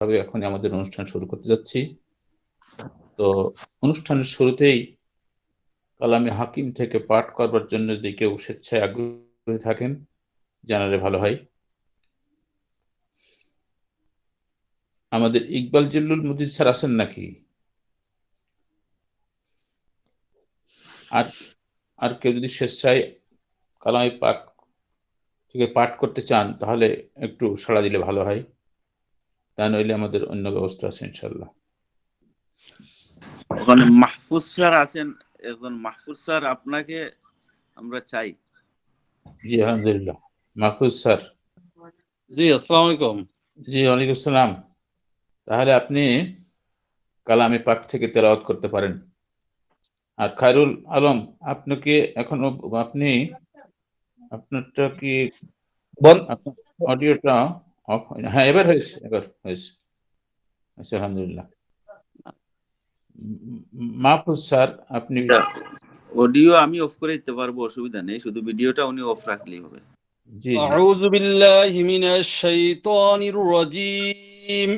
ভাবে এখন আমাদের অনুষ্ঠান শুরু করতে যাচ্ছি। তো অনুষ্ঠানের শুরুতেই কালামে হাকিম থেকে পাঠ করবার জন্য যদি কেউ স্বেচ্ছায় আগ্রহী থাকেন, জানালে ভালো হয়। আমাদের ইকবাল জিল্লুল মুজিদ স্যার আছেন নাকি? আর আর কেউ যদি স্বেচ্ছায় কালামে পাক থেকে পাঠ করতে চান, তাহলে একটু সাড়া দিলে ভালো হয়। তা নইলে আমাদের অন্য ব্যবস্থা আছে ইনশাল্লাহ ওখানে মাহফুজ স্যার আছেন একজন মাহফুজ স্যার আপনাকে আমরা চাই। জি আলহামদুলিল্লাহ। মাহফুজ স্যার। জি আসসালামু আলাইকুম। জি ওয়ালাইকুম আসসালাম। তাহলে আপনি কালামে পাক থেকে তেলাওয়াত করতে পারেন। আর খায়রুল আলম আপনাকে এখন আপনি আপনারটা কি বল- অডিওটা অফ হ্যাঁ এবার হয়েছে এবার হয়েছে আচ্ছা আলহামদুলিল্লাহ উম, মাহফুজ স্যার আপনি অডিও আমি অফ করে দিতে পারবো অসুবিধা নেই শুধু ভিডিওটা উনি অফ রাখলেই হবে জি জি أعوذ بالله من الشيطان الرجيم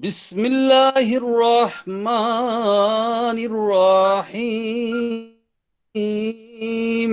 بسم الله الرحمن الرحيم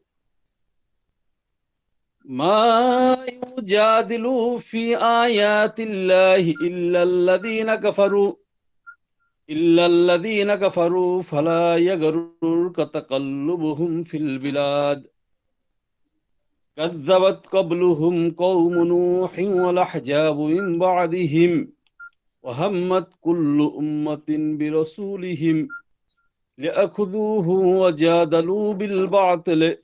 ما يجادل في آيات الله إلا الذين كفروا. إلا الذين كفروا فلا يغررك تقلبهم في البلاد. كذبت قبلهم قوم نوح والأحجاب من بعدهم وهمت كل أمة برسولهم ليأخذوه وجادلوا بالباطل.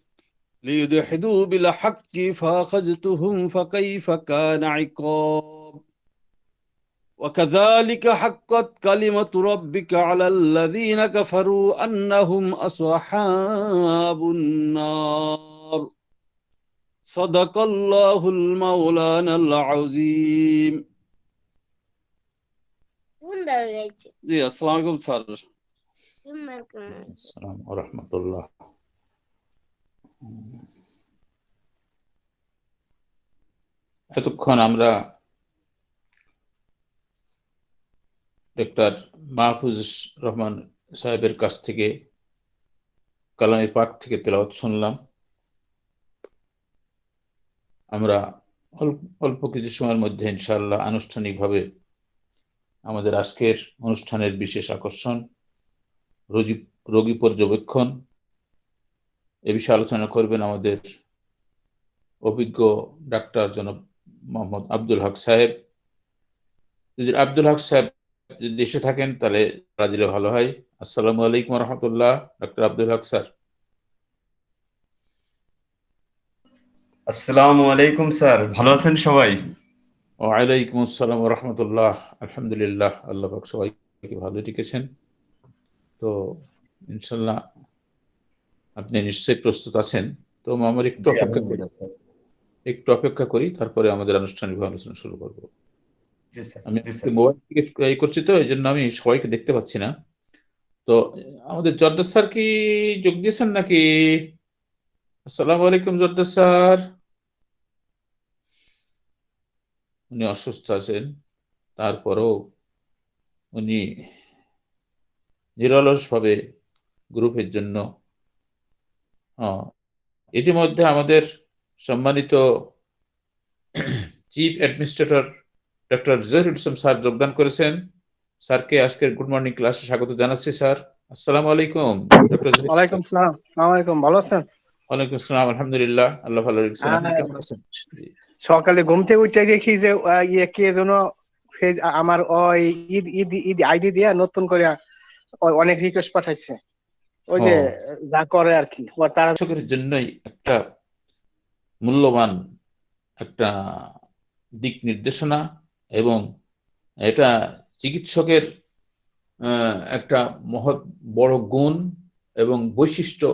ليدحدوا بالحق فأخذتهم فكيف كان عقاب وكذلك حقت كلمة ربك على الذين كفروا أنهم أصحاب النار صدق الله المولانا العظيم সুন্দর হয়েছে জি আসসালামু আলাইকুম স্যার সুন্দর করে আসসালাম রহমতুল্লাহ এতক্ষণ আমরা ডক্টর মাহফুজ রহমান সাহেবের কাছ থেকে কালামে পাক থেকে তেলাওয়াত শুনলাম। আমরা অল্প কিছু সময়ের মধ্যে ইনশাআল্লাহ আনুষ্ঠানিকভাবে আমাদের আজকের অনুষ্ঠানের বিশেষ আকর্ষণ রোগী পর্যবেক্ষণ এ বিষয়ে আলোচনা করবেন আমাদের অভিজ্ঞ ডাক্তার জনাব মোহাম্মদ আব্দুল হক সাহেব। যদি আব্দুল হক সাহেব যদি এসে থাকেন তাহলে তারা দিলে ভালো হয়। আসসালামু আলাইকুম রহমতুল্লাহ ডাক্তার আব্দুল হক স্যার। আসসালামু আলাইকুম স্যার ভালো আছেন সবাই? ওয়ালাইকুম আসসালাম রহমতুল্লাহ আলহামদুলিল্লাহ আল্লাহ পাক সবাইকে ভালো রেখেছেন। তো ইনশাল্লাহ আপনি নিশ্চয়ই প্রস্তুত আছেন। তো আমার একটু অপেক্ষা করি। একটু অপেক্ষা করি তারপরে আমাদের আনুষ্ঠানিক আলোচনা শুরু করব। আমি মোবাইল থেকে এই করছি তো এই জন্য আমি সবাইকে দেখতে পাচ্ছি না। তো আমাদের জর্দাস স্যার কি যোগ দিয়েছেন নাকি? আসসালামু আলাইকুম জর্দাস স্যার। উনি অসুস্থ আছেন। তারপরও উনি নিরলসভাবে গ্রুপের জন্য ইতিমধ্যে আমাদের সম্মানিত chief administrator doctor Zahirul Islam sir যোগদান করেছেন। স্যারকে আজকের গুড মর্নিং ক্লাসে স্বাগত জানাচ্ছি স্যার। আসসালামু আলাইকুম ডক্টর ওয়ালাইকুম সালাম আসসালামু আলাইকুম ভালো আছেন? ওয়ালাইকুম আসসালাম আলহামদুলিল্লাহ আল্লাহ ভালো রেখেছেন আপনি কেমন আছেন? সকালে ঘুম থেকে উঠে দেখি যে ইয়ে কে যেন ফেজ আমার ওই ঈদ ঈদ ঈদ আইডি দিয়া নতুন করে অনেক রিকোয়েস্ট পাঠাইছে। ওই যে যা করে আর কি তারা দর্শকের জন্যই একটা মূল্যবান একটা দিক নির্দেশনা এবং এটা চিকিৎসকের একটা মহৎ বড় গুণ এবং বৈশিষ্ট্য।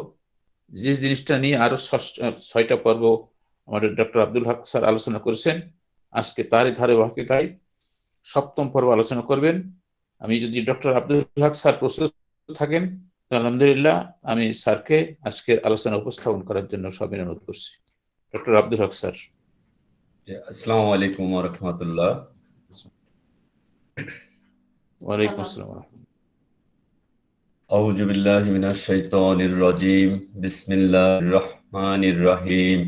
যে জিনিসটা নিয়ে আরও ছয়টা পর্ব আমাদের ডক্টর আব্দুল হক স্যার আলোচনা করেছেন আজকে তারই ধারে তাই সপ্তম পর্ব আলোচনা করবেন। আমি যদি ডক্টর আব্দুল হক স্যার প্রস্তুত থাকেন আলহামদুলিল্লাহ আমি স্যারকে আজকের আলোচনা উপস্থাপন করার জন্য সবাই অনুরোধ করছি। Doctor Abdul Haque sir. আসসালামু আলাইকুম ওয়া রাহমাতুল্লাহ। ওয়ালাইকুম আসসালাম আউযু বিল্লাহি মিনাশ শাইতানির রাজীম। বিসমিল্লাহির রহমানির রহিম।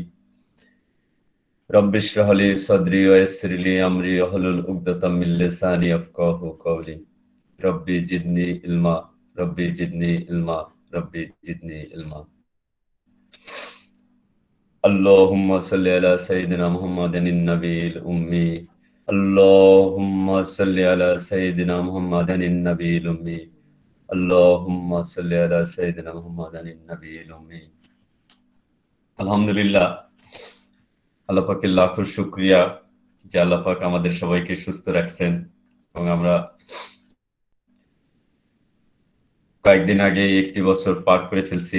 রব্বি ইশরাহ লি সাদরি ওয়া ইয়াসসির লি আমরি। ওয়াহলুল উকদাতাম মিন লিসানি ইয়াফকাহু কওলি। রব্বি জিদনি ইলমা। রব্বি জিদনি ইলমা রব্বি জিদনি ইলমা اللهم صل على سيدنا محمد النبي الأمي اللهم صل على سيدنا محمد النبي الأمي اللهم صل على سيدنا محمد النبي الأمي আলহামদুলিল্লাহ আল্লাহ পাকের লাখো শুক্রিয়া যে আল্লাহ পাক আমাদের সবাইকে সুস্থ রাখছেন এবং আমরা কয়েকদিন আগে একটি বছর পার করে ফেলছি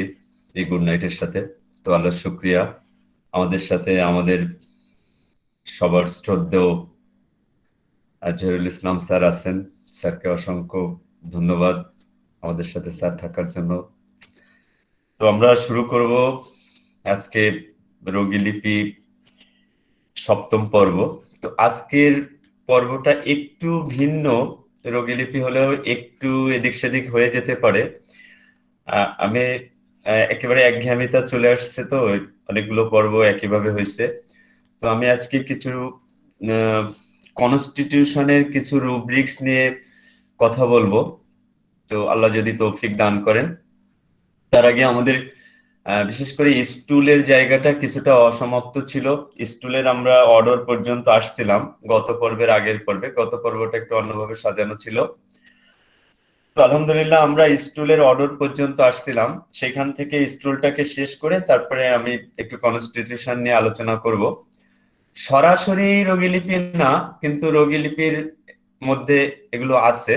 এই গুড নাইটের সাথে। তো আল্লাহ শুক্রিয়া। আমাদের সাথে আমাদের সবার শ্রদ্ধেয় ইসলাম স্যার আছেন। স্যারকে অসংখ্য ধন্যবাদ আমাদের সাথে স্যার থাকার জন্য। তো আমরা শুরু করব আজকে রোগীলিপি সপ্তম পর্ব। তো আজকের পর্বটা একটু ভিন্ন। রোগীলিপি হলেও একটু এদিক সেদিক হয়ে যেতে পারে। আমি একেবারে একঘেয়েমিতা চলে আসছে তো অনেকগুলো পর্ব একইভাবে হয়েছে তো আমি আজকে কিছু কনস্টিটিউশনের কিছু রুব্রিক্স নিয়ে কথা বলব। তো আল্লাহ যদি তৌফিক দান করেন। তার আগে আমাদের বিশেষ করে স্টুলের জায়গাটা কিছুটা অসমাপ্ত ছিল। স্টুলের আমরা অর্ডার পর্যন্ত আসছিলাম, গত পর্বের আগের পর্বে। গত পর্বটা একটু অন্যভাবে সাজানো ছিল। তো আলহামদুলিল্লাহ আমরা স্টুলের অর্ডার পর্যন্ত আসছিলাম। সেখান থেকে স্টুলটাকে শেষ করে তারপরে আমি একটু কনস্টিটিউশন নিয়ে আলোচনা করব। সরাসরি রোগীলিপি না, কিন্তু রোগীলিপির মধ্যে এগুলো আছে।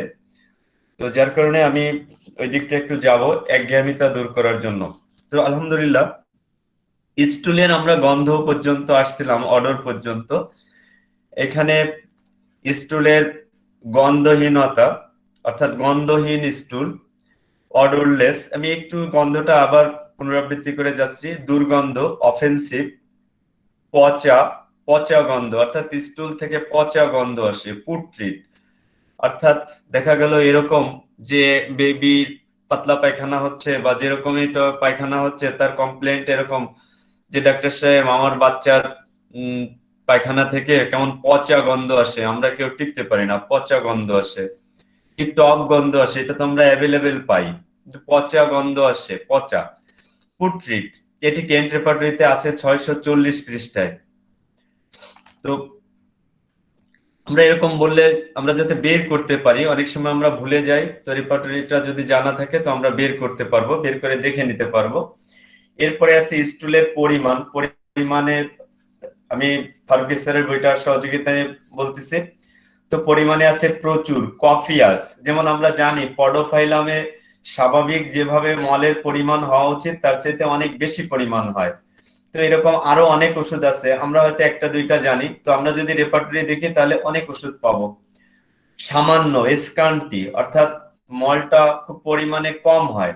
তো যার কারণে আমি ওই দিকটা একটু যাব, একঘেয়েমিতা দূর করার জন্য। তো আলহামদুলিল্লাহ স্টুলের আমরা গন্ধ পর্যন্ত আসছিলাম, অর্ডার পর্যন্ত। এখানে স্টুলের গন্ধহীনতা, অর্থাৎ গন্ধহীন স্টুল অর্ডারলেস। আমি একটু গন্ধটা আবার পুনরাবৃত্তি করে যাচ্ছি। দুর্গন্ধ অফেন্সিভ পচা পচা গন্ধ, অর্থাৎ স্টুল থেকে পচা গন্ধ আসে পুট্রিট অর্থাৎ দেখা গেল এরকম যে বেবির পাতলা পায়খানা হচ্ছে বা যেরকমই পায়খানা হচ্ছে, তার কমপ্লেন্ট এরকম যে ডাক্তার সাহেব, আমার বাচ্চার পায়খানা থেকে কেমন পচা গন্ধ আসে, আমরা কেউ টিকতে পারি না, পচা গন্ধ আসে। কি টক গন্ধ আসে, এটা তো আমরা অ্যাভেলেবেল পাই পচা গন্ধ আসে, পচা। পুট্রিট এটি কেন্ট রেপার্টরিতে আছে ছয়শো চল্লিশ পৃষ্ঠায়। তো আমরা এরকম বললে আমরা যাতে বের করতে পারি, অনেক সময় আমরা ভুলে যাই, তো রেপার্টরিটা যদি জানা থাকে তো আমরা বের করতে পারব, বের করে দেখে নিতে পারব। এরপরে আছে স্টুলের পরিমাণ, পরিমাণে আমি ফারুক স্যারের বইটার সহযোগিতায় বলতেছি। তো পরিমাণে আছে প্রচুর কফিয়াস যেমন আমরা জানি, পডোফাইলামে স্বাভাবিক যেভাবে মলের পরিমাণ হওয়া উচিত, তার চাইতে অনেক বেশি পরিমাণ হয়। তো এরকম আরও অনেক ওষুধ আছে, আমরা হয়তো একটা, দুইটা জানি। তো আমরা যদি রেপার্টরি দেখি, তাহলে অনেক ওষুধ পাবো। সামান্য এসকান্টি অর্থাৎ মলটা খুব পরিমাণে কম হয়।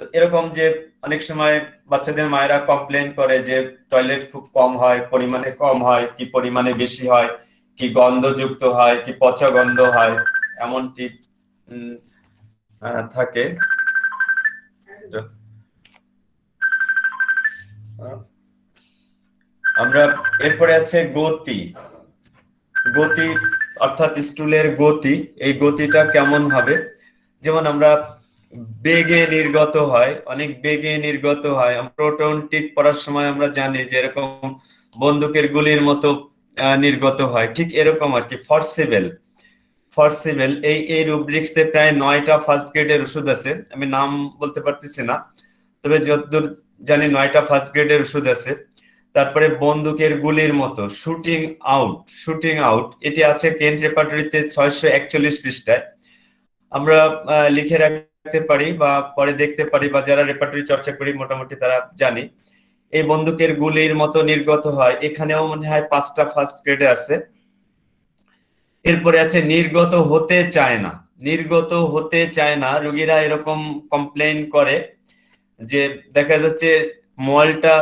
তো এরকম যে অনেক সময় বাচ্চাদের মায়েরা কমপ্লেন করে যে টয়লেট খুব কম হয়, পরিমাণে কম হয়, কি পরিমাণে বেশি হয়, কি গন্ধযুক্ত হয়, কি পচা গন্ধ হয়, এমনটি থাকে। আমরা এরপরে আছে গতি। গতি অর্থাৎ স্টুলের গতি। এই গতিটা কেমন হবে? যেমন আমরা বেগে নির্গত হয়, অনেক বেগে নির্গত হয়। প্রোটন টিক পড়ার সময় আমরা জানি যে এরকম বন্দুকের গুলির মতো নির্গত হয়। ঠিক এরকম আর কি ফরসিবেল ফরসিবেল এই এই রুব্রিক্সে প্রায় নয়টা ফার্স্ট গ্রেডের ওষুধ আছে। আমি নাম বলতে পারতেছি না। তবে যতদূর জানি নয়টা ফার্স্ট গ্রেডের ওষুধ আছে। তারপরে বন্দুকের গুলির মতো শুটিং আউট শুটিং আউট এটি আছে কেন্ট রেপার্টরিতে ছয়শো একচল্লিশ পৃষ্ঠায়। আমরা লিখে রাখতে পারি বা পরে দেখতে পারি বা যারা রেপার্টরি চর্চা করি, মোটামুটি তারা জানি। এই বন্দুকের গুলির মতো নির্গত হয়। এখানেও মনে হয় পাঁচটা ফার্স্ট গ্রেডে আছে। এরপরে আছে, নির্গত হতে চায় না। নির্গত হতে চায় না। রুগীরা এরকম কমপ্লেন করে। যে দেখা যাচ্ছে মলটা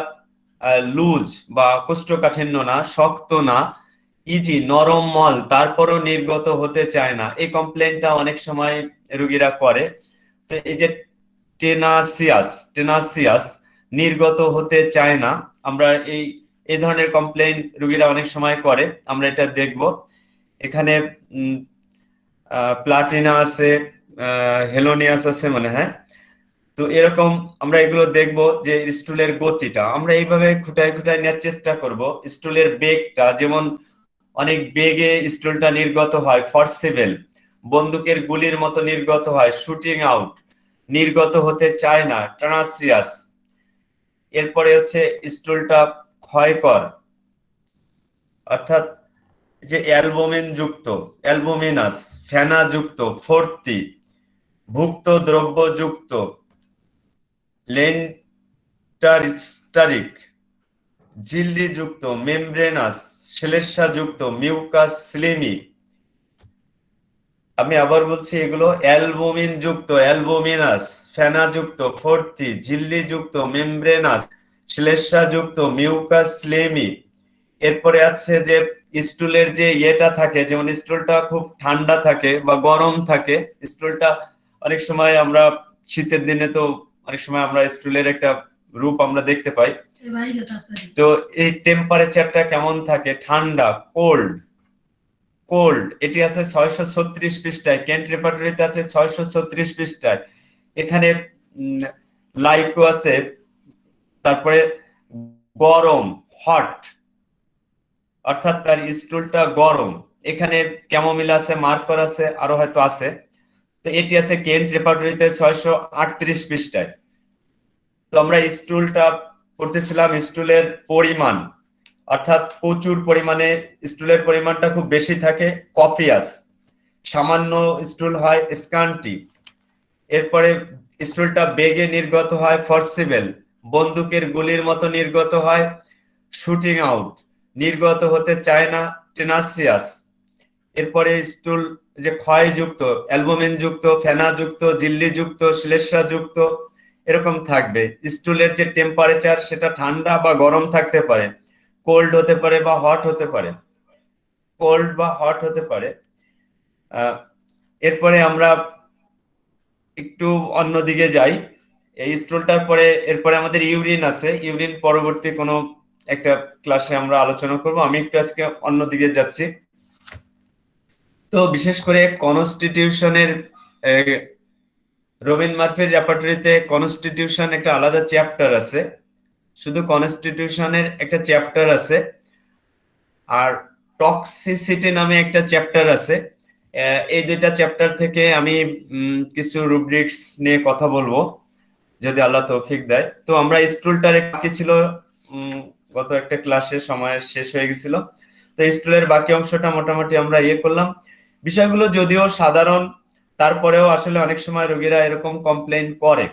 লুজ বা কোষ্ঠকাঠিন্য না, শক্ত না ইজি নরম মল তারপরও নির্গত হতে চায় না। এই কমপ্লেনটা অনেক সময় রুগীরা করে। তো এই যে টেনাসিয়াস টেনাসিয়াস নির্গত হতে চায় না, আমরা এই এই ধরনের কমপ্লেন রুগীরা অনেক সময় করে। আমরা এটা দেখব। এখানে প্লাটিনা আছে হেলোনিয়াস আছে মানে হ্যাঁ? তো এরকম আমরা এগুলো দেখব যে স্টুলের গতিটা। আমরা এইভাবে খুঁটায় খুঁটায় নেওয়ার চেষ্টা করব। স্টুলের বেগটা যেমন অনেক বেগে স্টুলটা নির্গত হয় ফর্সিবেল বন্দুকের গুলির মতো নির্গত হয় শুটিং আউট নির্গত হতে চায় না ট্রানাসিয়াস এরপরে হচ্ছে স্টুলটা ক্ষয়কর। অর্থাৎ যে অ্যালবুমিন যুক্ত, অ্যালবুমিনাস, ফেনা যুক্ত ফর্তি ভুক্ত দ্রব্য যুক্ত। লেন্টারিক জিল্লি যুক্ত মেমব্রেনাস শ্লেষা যুক্ত মিউকাস স্লিমি। আমি আবার বলছি এগুলো অ্যালবুমিন যুক্ত অ্যালবুমিনাস ফেনা যুক্ত ফর্তি ঝিল্লি যুক্ত মেমব্রেনাস শ্লেষাযুক্ত মিউকাস স্লেমি। এরপরে আছে যে স্টুলের যে ইয়েটা থাকে, যেমন স্টুলটা খুব ঠান্ডা থাকে বা গরম থাকে, স্টুলটা অনেক সময় আমরা শীতের দিনে তো অনেক সময় আমরা স্টুলের একটা রূপ আমরা দেখতে পাই। তো এই টেম্পারেচারটা কেমন থাকে? ঠান্ডা কোল্ড কোল্ড এটি আছে ছয়শো ছত্রিশ পৃষ্ঠায় কেন্ট রেপার্টরিতে আছে ছয়শো ছত্রিশ পৃষ্ঠায়। এখানে লাইকো আছে তারপরে গরম হট অর্থাৎ তার স্টুলটা গরম। এখানে ক্যামোমিল আছে মার্কার আছে আরও হয়তো আছে। তো এটি আছে কেন্ট রেপার্টরিতে ছয়শো আটত্রিশ পৃষ্ঠায়। তো আমরা স্টুলটা পড়তেছিলাম স্টুলের পরিমাণ। অর্থাৎ প্রচুর পরিমাণে স্টুলের পরিমাণটা খুব বেশি থাকে কফিয়াস সামান্য স্টুল হয় স্কান্টি এরপরে স্টুলটা বেগে নির্গত হয় ফর্সিবেল বন্দুকের গুলির মতো নির্গত হয় শুটিং আউট নির্গত হতে চায় না টেনাসিয়াস এরপরে স্টুল যে ক্ষয়যুক্ত অ্যালবুমিন যুক্ত, ফেনা যুক্ত, জিল্লি যুক্ত শ্লেষা যুক্ত, এরকম থাকবে। স্টুলের যে টেম্পারেচার সেটা ঠান্ডা বা গরম থাকতে পারে। কোল্ড হতে পারে বা হট হতে পারে। কোল্ড বা হট হতে পারে। এরপরে আমরা একটু অন্যদিকে যাই। এই স্টুলটার পরে, এরপরে আমাদের ইউরিন আছে। ইউরিন পরবর্তী কোনো একটা ক্লাসে আমরা আলোচনা করব। আমি একটু আজকে অন্যদিকে যাচ্ছি। তো বিশেষ করে কনস্টিটিউশনের রবিন মার্ফির রেপার্টরিতে কনস্টিটিউশন একটা আলাদা চ্যাপ্টার আছে। শুধু কনস্টিটিউশনের একটা চ্যাপ্টার আছে আর টক্সিসিটি নামে একটা চ্যাপ্টার আছে। এই দুইটা চ্যাপ্টার থেকে আমি কিছু রুব্রিক্স নিয়ে কথা বলব, যদি আল্লাহ তৌফিক দেয়। তো আমরা স্টুলটার বাকি ছিল গত একটা ক্লাসে সময় শেষ হয়ে গেছিল। তো স্টুলের বাকি অংশটা মোটামুটি আমরা ইয়ে করলাম। বিষয়গুলো যদিও সাধারণ, তারপরেও আসলে অনেক সময় রোগীরা এরকম কমপ্লেন করে,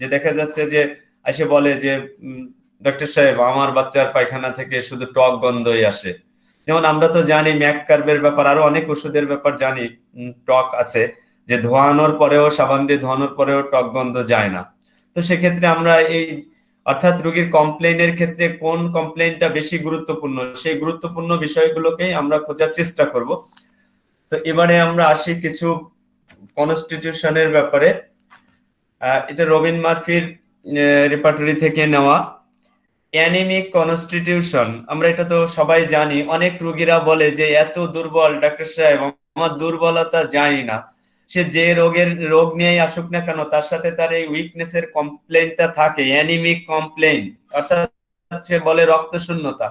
যে দেখা যাচ্ছে যে এসে বলে যে ডক্টর সাহেব, আমার বাচ্চার পায়খানা থেকে শুধু টক গন্ধই আসে। যেমন আমরা তো জানি, ম্যাক কার্বের ব্যাপার, আরও অনেক ওষুধের ব্যাপার জানি টক আছে, যে ধোয়ানোর পরেও, সাবান দিয়ে ধোয়ানোর পরেও টক গন্ধ যায় না। তো সেক্ষেত্রে আমরা এই, অর্থাৎ রোগীর কমপ্লেনের ক্ষেত্রে কোন কমপ্লেনটা বেশি গুরুত্বপূর্ণ, সেই গুরুত্বপূর্ণ বিষয়গুলোকেই আমরা খোঁজার চেষ্টা করব। তো এবারে আমরা আসি কিছু কনস্টিটিউশনের ব্যাপারে। এটা রবিন মার্ফির রেপার্টরি থেকে নেওয়া। অ্যানিমিক কনস্টিটিউশন আমরা এটা তো সবাই জানি। অনেক রোগীরা বলে যে এত দুর্বল ডাক্তার সাহেব, আমার দুর্বলতা যায় না। সে যে রোগের, রোগ নিয়েই আসুক না কেন, তার সাথে তার এই উইকনেসের কমপ্লেনটা থাকে। অ্যানিমিক কমপ্লেন অর্থাৎ সে বলে রক্ত শূন্যতা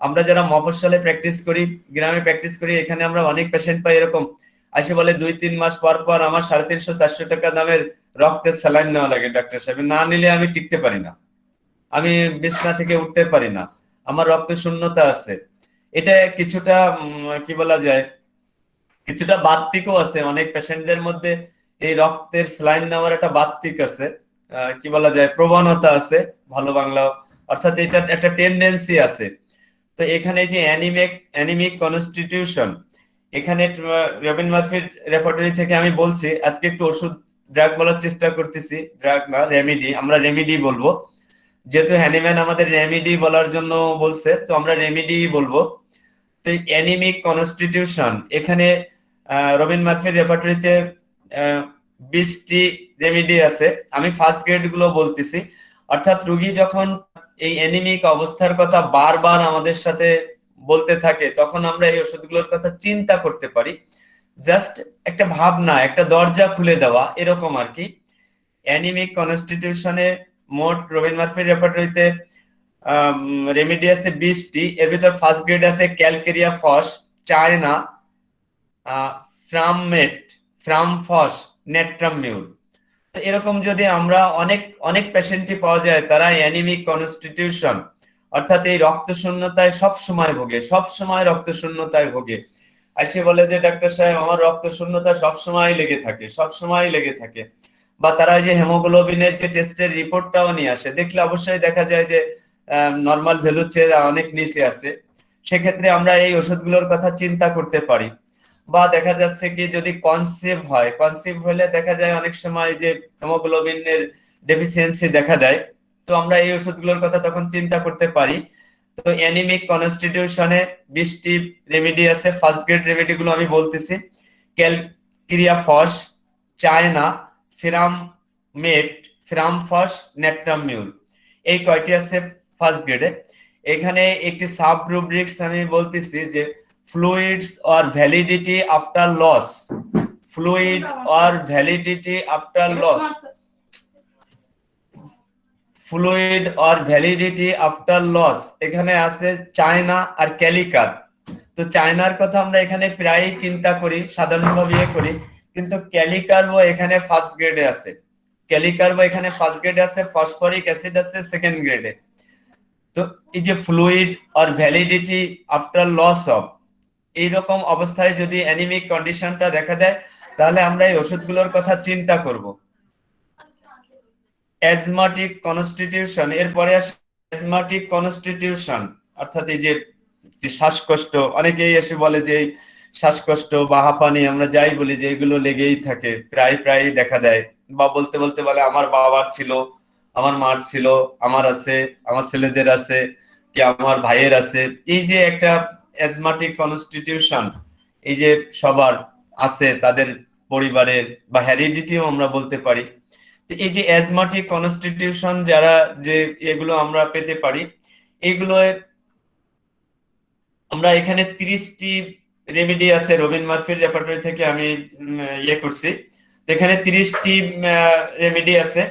আমরা যারা মফস্বলে প্র্যাকটিস করি, গ্রামে প্র্যাকটিস করি, এখানে আমরা অনেক পেশেন্ট পাই এরকম। আসে বলে দুই, তিন মাস পর পর আমার সাড়ে তিনশো, চারশো টাকা দামের রক্তের স্যালাইন নেওয়া লাগে ডাক্তার সাহেব। না নিলে আমি টিকতে পারি না। আমি বিছনা থেকে উঠতে পারি না। আমার রক্ত শূন্যতা আছে। এটা কিছুটা কি বলা যায়, কিছুটা বাত্তিকও আছে। অনেক পেশেন্টদের মধ্যে এই রক্তের স্লাইন নেওয়ার একটা বাত্তিক আছে। কি বলা যায়, প্রবণতা আছে। ভালো বাংলা অর্থাৎ এটা একটা টেন্ডেন্সি আছে। তো এখানে যে অ্যানিমিক অ্যানিমিক কনস্টিটিউশন এখানে রবিন মার্ফির রেপার্টরি থেকে আমি বলছি, আজকে একটু ওষুধ ড্রাগ বলার চেষ্টা করতেছি ড্রাগ না রেমিডি আমরা রেমিডি বলব। যেহেতু হ্যানিম্যান আমাদের রেমিডি বলার জন্য বলছে, তো আমরা রেমিডি বলব। তো অ্যানিমিক কনস্টিটিউশন এখানে রবিন মার্ফির রেপার্টরিতে বিশটি রেমিডি আছে। আমি ফার্স্ট গ্রেডগুলো বলতেছি। অর্থাৎ রুগী যখন এই অ্যানিমিক অবস্থার কথা বারবার আমাদের সাথে বলতে থাকে, তখন আমরা এই ওষুধগুলোর কথা চিন্তা করতে পারি। জাস্ট একটা ভাবনা, একটা দরজা খুলে দেওয়া, এরকম আর কি। অ্যানিমিক কনস্টিটিউশনে মোট রবিন মার্ফির রেপার্টরিতে রেমিডি আছে বিশটি, এর ভিতর ফার্স্ট গ্রেড আছে calcarea phos china ferrum met ferrum phos natrum mur এরকম যদি আমরা অনেক অনেক পেশেন্টই পাওয়া যায় তারা অ্যানিমিক কনস্টিটিউশন অর্থাৎ এই রক্ত শূন্যতায় সব সময় ভোগে সব সময় রক্ত শূন্যতায় ভোগে। আর সে বলে যে, ডাক্তার সাহেব, আমার রক্ত শূন্যতা সব সময় লেগে থাকে সব সময় লেগে থাকে। বা তারা যে হেমোগ্লোবিনের যে টেস্টের রিপোর্টটাও নিয়ে আসে, দেখলে অবশ্যই দেখা যায় যে নর্মাল ভ্যালুর চেয়ে অনেক নিচে আছে। সেক্ষেত্রে আমরা এই ওষুধগুলোর কথা চিন্তা করতে পারি। বা দেখা যাচ্ছে কি যদি কনসিভ হয় কনসিভ হলে দেখা যায় অনেক সময় যে হেমোগ্লোবিনের ডেফিসিয়েন্সি দেখা দেয়। তো আমরা এই ওষুধগুলোর কথা তখন চিন্তা করতে পারি। তো অ্যানিমিক কনস্টিটিউশনে বিশটি রেমেডি আছে ফার্স্ট গ্রেড রেমেডি গুলো আমি বলতেছি। ক্যালকিরিয়া ফস চায়না ফিরাম মেট ফিরাম ফস নেট্রামিউল এই কয়টি আছে ফার্স্ট গ্রেডে এখানে একটি সাব রুব্রিক্স আমি বলতেছি যে fluids or validity after loss. Fluid or validity after loss. Fluid or validity after loss. এখানে আছে চায়না আর ক্যালিকার। তো চায়নার কথা আমরা এখানে প্রায়ই চিন্তা করি, সাধারণভাবে ইয়ে করি। কিন্তু ক্যালিকারও এখানে ফার্স্ট গ্রেডে আছে। ক্যালিকারও এখানে ফার্স্ট গ্রেডে আছে ফসফরিক অ্যাসিড আছে সেকেন্ড গ্রেডে তো এই যে ফ্লুইড আর ভ্যালিডিটি আফটার লস অফ এইরকম অবস্থায় যদি অ্যানিমিক কন্ডিশনটা দেখা দেয়, তাহলে আমরা এই ওষুধগুলোর কথা চিন্তা করব। অ্যাজমাটিক কনস্টিটিউশন এরপরে অ্যাজমাটিক কনস্টিটিউশন অর্থাৎ এই যে শ্বাসকষ্ট, অনেকেই এসে বলে যে শ্বাসকষ্ট বা হাঁপানি আমরা যাই বলি যে এগুলো লেগেই থাকে, প্রায় প্রায় দেখা দেয়। বা বলতে বলতে বলে আমার বাবার ছিল, আমার মার ছিল, আমার আছে, আমার ছেলেদের আছে, কি আমার ভাইয়ের আছে। এই যে একটা অ্যাজমাটিক কনস্টিটিউশন এই যে সবার আছে তাদের পরিবারের বা হ্যারিডিটিও আমরা বলতে পারি। তো এই যে অ্যাজমাটিক কনস্টিটিউশন যারা যে এগুলো আমরা পেতে পারি, এগুলো আমরা এখানে তিরিশটি রেমেডি আছে রবিন মার্ফির রেপার্টরি থেকে আমি ইয়ে করছি। এখানে তিরিশটি রেমেডি আছে।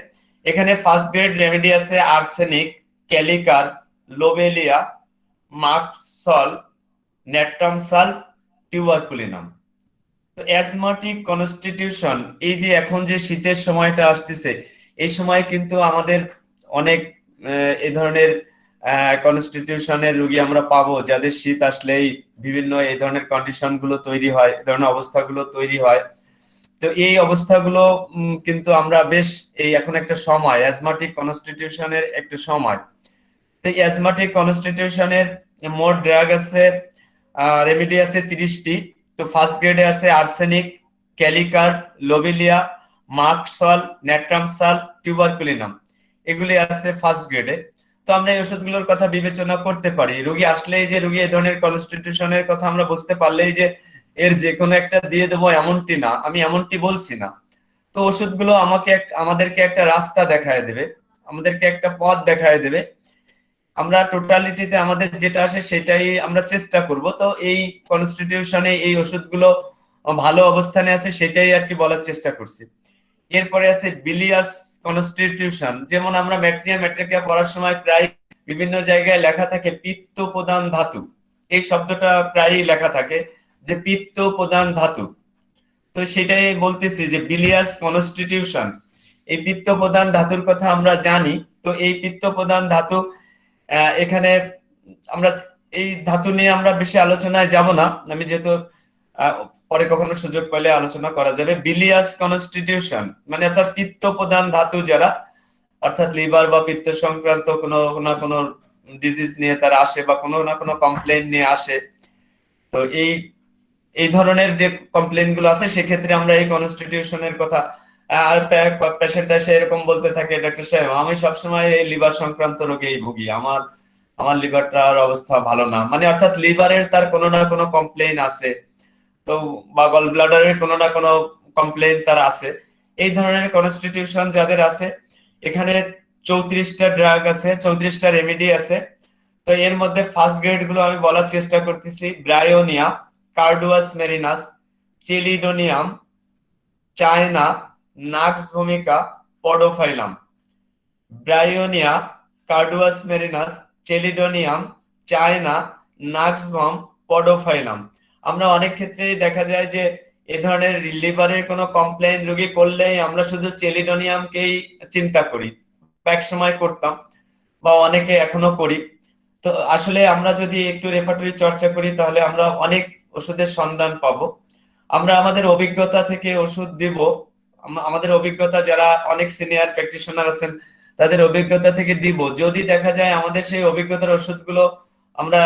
এখানে ফার্স্ট গ্রেড রেমেডি আছে arsenic ক্যালিকার lobelia merc sol natrum sulph, tuberculinum. তো অ্যাজমাটিক কনস্টিটিউশন এই যে এখন যে শীতের সময়টা আসতেছে, এই সময় কিন্তু আমাদের অনেক এই ধরনের কনস্টিটিউশনের রোগী আমরা পাবো, যাদের শীত আসলেই বিভিন্ন এই ধরনের কন্ডিশনগুলো তৈরি হয়, এই ধরনের অবস্থাগুলো তৈরি হয়। তো এই অবস্থাগুলো কিন্তু আমরা বেশ এই এখন একটা সময় অ্যাজমাটিক কনস্টিটিউশনের একটা সময়। তো অ্যাজমাটিক কনস্টিটিউশনের মোট ড্রাগ আছে রেমেডি আছে তিরিশটি। তো ফার্স্ট গ্রেডে আছে arsenic kali carb lobelia merc sol natrum sulph tuberculinum এগুলি আছে ফার্স্ট গ্রেডে তো আমরা এই ওষুধগুলোর কথা বিবেচনা করতে পারি। রোগী আসলেই যে রোগী এই ধরনের কনস্টিটিউশনের কথা আমরা বুঝতে পারলেই যে এর যে কোনো একটা দিয়ে দেবো এমনটি না, আমি এমনটি বলছি না। তো ওষুধগুলো আমাকে আমাদেরকে একটা রাস্তা দেখায় দেবে। আমাদেরকে একটা পথ দেখায় দেবে। আমরা টোটালিটিতে আমাদের যেটা আসে সেটাই আমরা চেষ্টা করব। তো এই কনস্টিটিউশনে এই ওষুধগুলো ভালো অবস্থানে আছে সেটাই আর কি বলার চেষ্টা করছি। এরপরে আছে বিলিয়াস কনস্টিটিউশন যেমন আমরা ম্যাট্রিয়া ম্যাট্রিকা পড়ার সময় প্রায় বিভিন্ন জায়গায় লেখা থাকে পিত্ত প্রধান ধাতু। এই শব্দটা প্রায়ই লেখা থাকে যে পিত্ত প্রধান ধাতু। তো সেটাই বলতেছি যে বিলিয়াস কনস্টিটিউশন এই পিত্ত প্রধান ধাতুর কথা আমরা জানি। তো এই পিত্ত প্রধান ধাতু এখানে আমরা এই ধাতু নিয়ে আমরা বেশি আলোচনায় যাব না। আমি যেহেতু পরে কখনো সুযোগ পেলে আলোচনা করা যাবে। বিলিয়াস কনস্টিটিউশন মানে অর্থাৎ পিত্ত প্রধান ধাতু যারা, অর্থাৎ লিভার বা পিত্ত সংক্রান্ত কোনো না কোনো ডিজিজ নিয়ে তারা আসে বা কোনো না কোনো কমপ্লেন নিয়ে আসে। তো এই এই ধরনের যে কমপ্লেনগুলো আছে, সেক্ষেত্রে আমরা এই কনস্টিটিউশনের কথা আর পেশেন্ট এসে এরকম বলতে থাকে ডাক্তার সাহেব, আমি সবসময় এই লিভার সংক্রান্ত রোগেই ভুগি। আমার আমার লিভারটার অবস্থা ভালো না। মানে অর্থাৎ লিভারের তার কোনো না কোনো কমপ্লেন আছে। তো, বা গল ব্লাডারের কোনো না কোনো কমপ্লেন তার আছে। এই ধরনের কনস্টিটিউশন যাদের আছে, এখানে চৌত্রিশটা ড্রাগ আছে, চৌত্রিশটা রেমেডি আছে। তো এর মধ্যে ফার্স্ট গ্রেডগুলো আমি বলার চেষ্টা করতেছি। Bryonia carduus marianus chelidonium china nux ভূমিকা podophyllum, bryonia, carduus marianus, chelidonium, china nux vom podophyllum. আমরা অনেক ক্ষেত্রেই দেখা যায় যে এ ধরনের লিভারের কোনো কমপ্লেন রোগী করলেই আমরা শুধু চেলিডোনিয়ামকেই চিন্তা করি এক সময় করতাম বা অনেকে এখনও করি। তো আসলে আমরা যদি একটু রেপার্টরি চর্চা করি তাহলে আমরা অনেক ওষুধের সন্ধান পাবো। আমরা আমাদের অভিজ্ঞতা থেকে ওষুধ দিব আমাদের অভিজ্ঞতা যারা অনেক সিনিয়র প্র্যাকটিশনার আছেন, তাদের অভিজ্ঞতা থেকে দিব। যদি দেখা যায় আমাদের সেই অভিজ্ঞতার ওষুধগুলো আমরা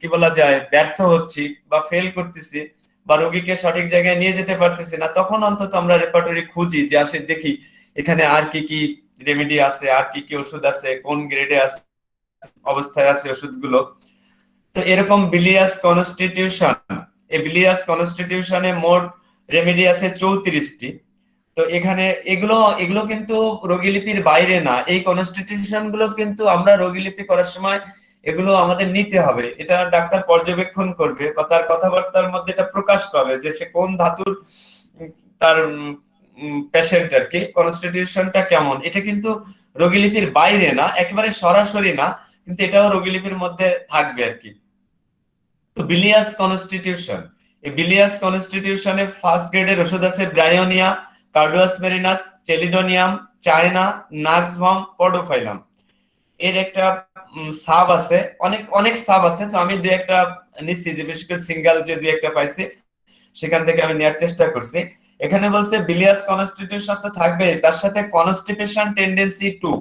কি বলা যায়, ব্যর্থ হচ্ছি বা ফেল করতেছি বা রোগীকে সঠিক জায়গায় নিয়ে যেতে পারতেছি না, তখন অন্তত আমরা রেপার্টরি খুঁজি যে, আসে দেখি এখানে আর কি কি রেমেডি আছে, আর কি কি ওষুধ আছে, কোন গ্রেডে আছে, অবস্থায় আছে ওষুধগুলো। তো এরকম বিলিয়াস কনস্টিটিউশন এই বিলিয়াস কনস্টিটিউশনে মোট রেমেডি আছে চৌত্রিশটি। তো এখানে এগুলো এগুলো কিন্তু রোগীলিপির বাইরে না। এই কনস্টিটিউশনগুলো কিন্তু আমরা রোগীলিপি করার সময় এগুলো আমাদের নিতে হবে। এটা ডাক্তার পর্যবেক্ষণ করবে বা তার কথাবার্তার মধ্যে এটা প্রকাশ পাবে যে সে কোন ধাতুর তার পেশেন্ট আর কি। কনস্টিটিউশনটা কেমন? এটা কিন্তু রোগীলিপির বাইরে না, একেবারে সরাসরি না, কিন্তু এটাও রোগীলিপির মধ্যে থাকবে আর কি। তো বিলিয়াস কনস্টিটিউশন এই বিলিয়াস কনস্টিটিউশনে ফার্স্ট গ্রেডের ওষুধ আছে bryonia. Carduus marianus, chelidonium, china nux vom podophyllum. এর একটা সাব আছে। অনেক অনেক সাব আছে, তো আমি দুই একটা নিচ্ছি, যে বিশেষ করে সিঙ্গেল যে দুই একটা পাইছি, সেখান থেকে আমি নেওয়ার চেষ্টা করছি। এখানে বলছে বিলিয়াস কনস্টিটিউশন তো থাকবে তার সাথে কনস্টিপেশন টেন্ডেন্সি টু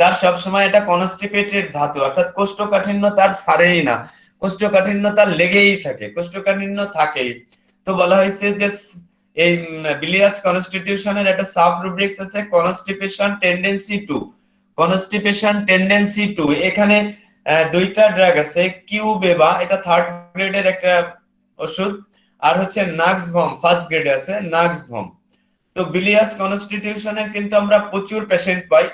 তার সবসময় এটা কনস্টিপেটেড ধাতু, অর্থাৎ কোষ্ঠকাঠিন্য তার সারেই না। কোষ্ঠকাঠিন্য তার লেগেই থাকে, কোষ্ঠকাঠিন্য থাকেই। তো বলা হয়েছে যে এই বিলিয়াস কনস্টিটিউশনের একটা সাব রুব্রিক্স আছে constipation tendency to constipation tendency to এখানে দুইটা ড্রাগ আছে কিউবেবা এটা থার্ড গ্রেডের একটা ওষুধ, আর হচ্ছে নাক্সভম ফার্স্ট গ্রেডে আছে নাক্সভম তো বিলিয়াস কনস্টিটিউশনের কিন্তু আমরা প্রচুর পেশেন্ট পাই।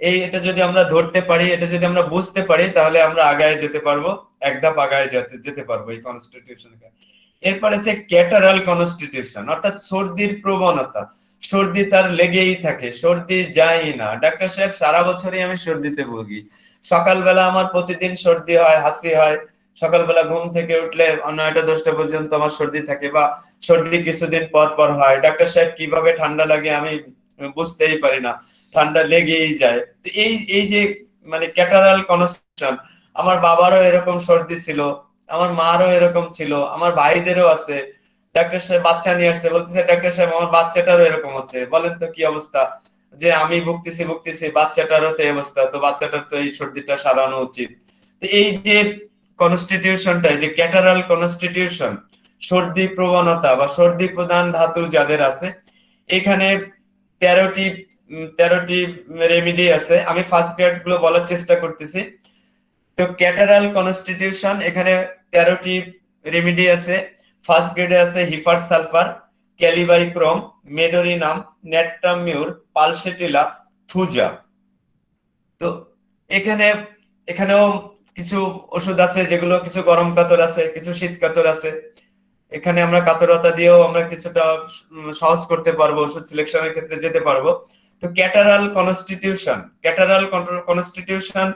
এই, এটা যদি আমরা ধরতে পারি, এটা যদি আমরা বুঝতে পারি, তাহলে আমরা আগায় যেতে পারব, এক ধাপ আগায় যেতে পারব এই কনস্টিটিউশনকে এরপর আছে ক্যাটারাল কনস্টিটিউশন, অর্থাৎ সর্দির প্রবণতা। সর্দি তার লেগেই থাকে, সর্দি যায় না। ডাক্তার সাহেব, সারা বছরই আমি সর্দিতে ভুগি। সকালবেলা আমার প্রতিদিন সর্দি হয়, হাসি হয়। সকালবেলা ঘুম থেকে উঠলে নয়টা দশটা পর্যন্ত আমার সর্দি থাকে বা সর্দি কিছুদিন পর পর হয়। ডাক্তার সাহেব, কীভাবে ঠান্ডা লাগে আমি বুঝতেই পারি না। ঠান্ডা লেগেই যায়। তো এই এই যে মানে ক্যাটারাল কনস্টিটিউশন, আমার বাবারও এরকম সর্দি ছিল। আমার মারও এরকম ছিল, আমার ভাইদেরও আছে। ডাক্তার সাহেব বাচ্চা নিয়ে আসছে, বলতেছে, ডাক্তার সাহেব, আমার বাচ্চাটারও এরকম হচ্ছে। বলেন তো কি অবস্থা? যে আমি ভুগতেছি ভুগতেছি, বাচ্চাটারও তো এই অবস্থা, তো বাচ্চাটার তো এই সর্দিটা সারানো উচিত। তো এই যে কনস্টিটিউশনটা যে ক্যাটারাল কনস্টিটিউশন সর্দি প্রবণতা বা সর্দি প্রধান ধাতু যাদের আছে, এখানে তেরোটি তেরোটি রেমিডি আছে। আমি ফার্স্ট গ্রেডগুলো বলার চেষ্টা করতেছি। তো ক্যাটারাল কনস্টিটিউশন, এখানে তেরোটি রেমিডি আছে। ফার্স্ট গ্রেডে আছে hepar sulphur kali bichrom medorrhinum natrum mur pulsatilla, thuja. তো এখানে, এখানেও কিছু ওষুধ আছে, যেগুলো কিছু গরম কাতর আছে, কিছু শীত কাতর আছে। এখানে আমরা কাতরতা দিয়েও আমরা কিছুটা সহজ করতে পারব, ওষুধ সিলেকশনের ক্ষেত্রে যেতে পারব। তো ক্যাটারাল কনস্টিটিউশন ক্যাটারাল কনস্টিটিউশন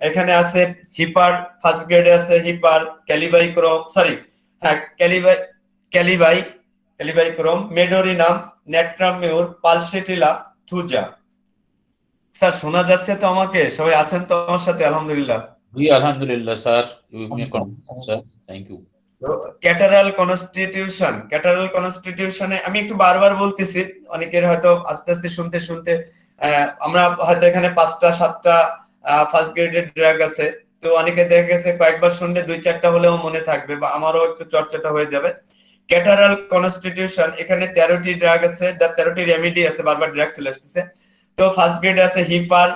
এখানে আছে হিপার ফার্স্ট গ্রেডে আছে হিপার ক্যালিবাইক্রোম সরি হ্যাঁ kali bi kali bi kali bichrom medorrhinum natrum mur pulsatilla thuja. Sir শোনা যাচ্ছে তো আমাকে? সবাই আছেন তো আমার সাথে? আলহামদুলিল্লাহ। জি আলহামদুলিল্লাহ sir. Sir thank you catarrhal constitution catarrhal কনস্টিটিউশনে আমি একটু বারবার বলতেছি অনেকের হয়তো আস্তে আস্তে শুনতে শুনতে আহ, আমরা হয়তো এখানে পাঁচটা সাতটা ফার্স্ট গ্রেডের ড্রাগ আছে। তো অনেকে দেখা গেছে কয়েকবার শুনলে দুই চারটা হলেও মনে থাকবে বা আমারও একটু চর্চাটা হয়ে যাবে। ক্যাটারাল কনস্টিটিউশন এখানে তেরোটি ড্রাগ আছে তেরোটি রেমিডি আছে, বারবার ড্রাগ চলে আসতেছে। তো ফার্স্ট গ্রেড আছে hepar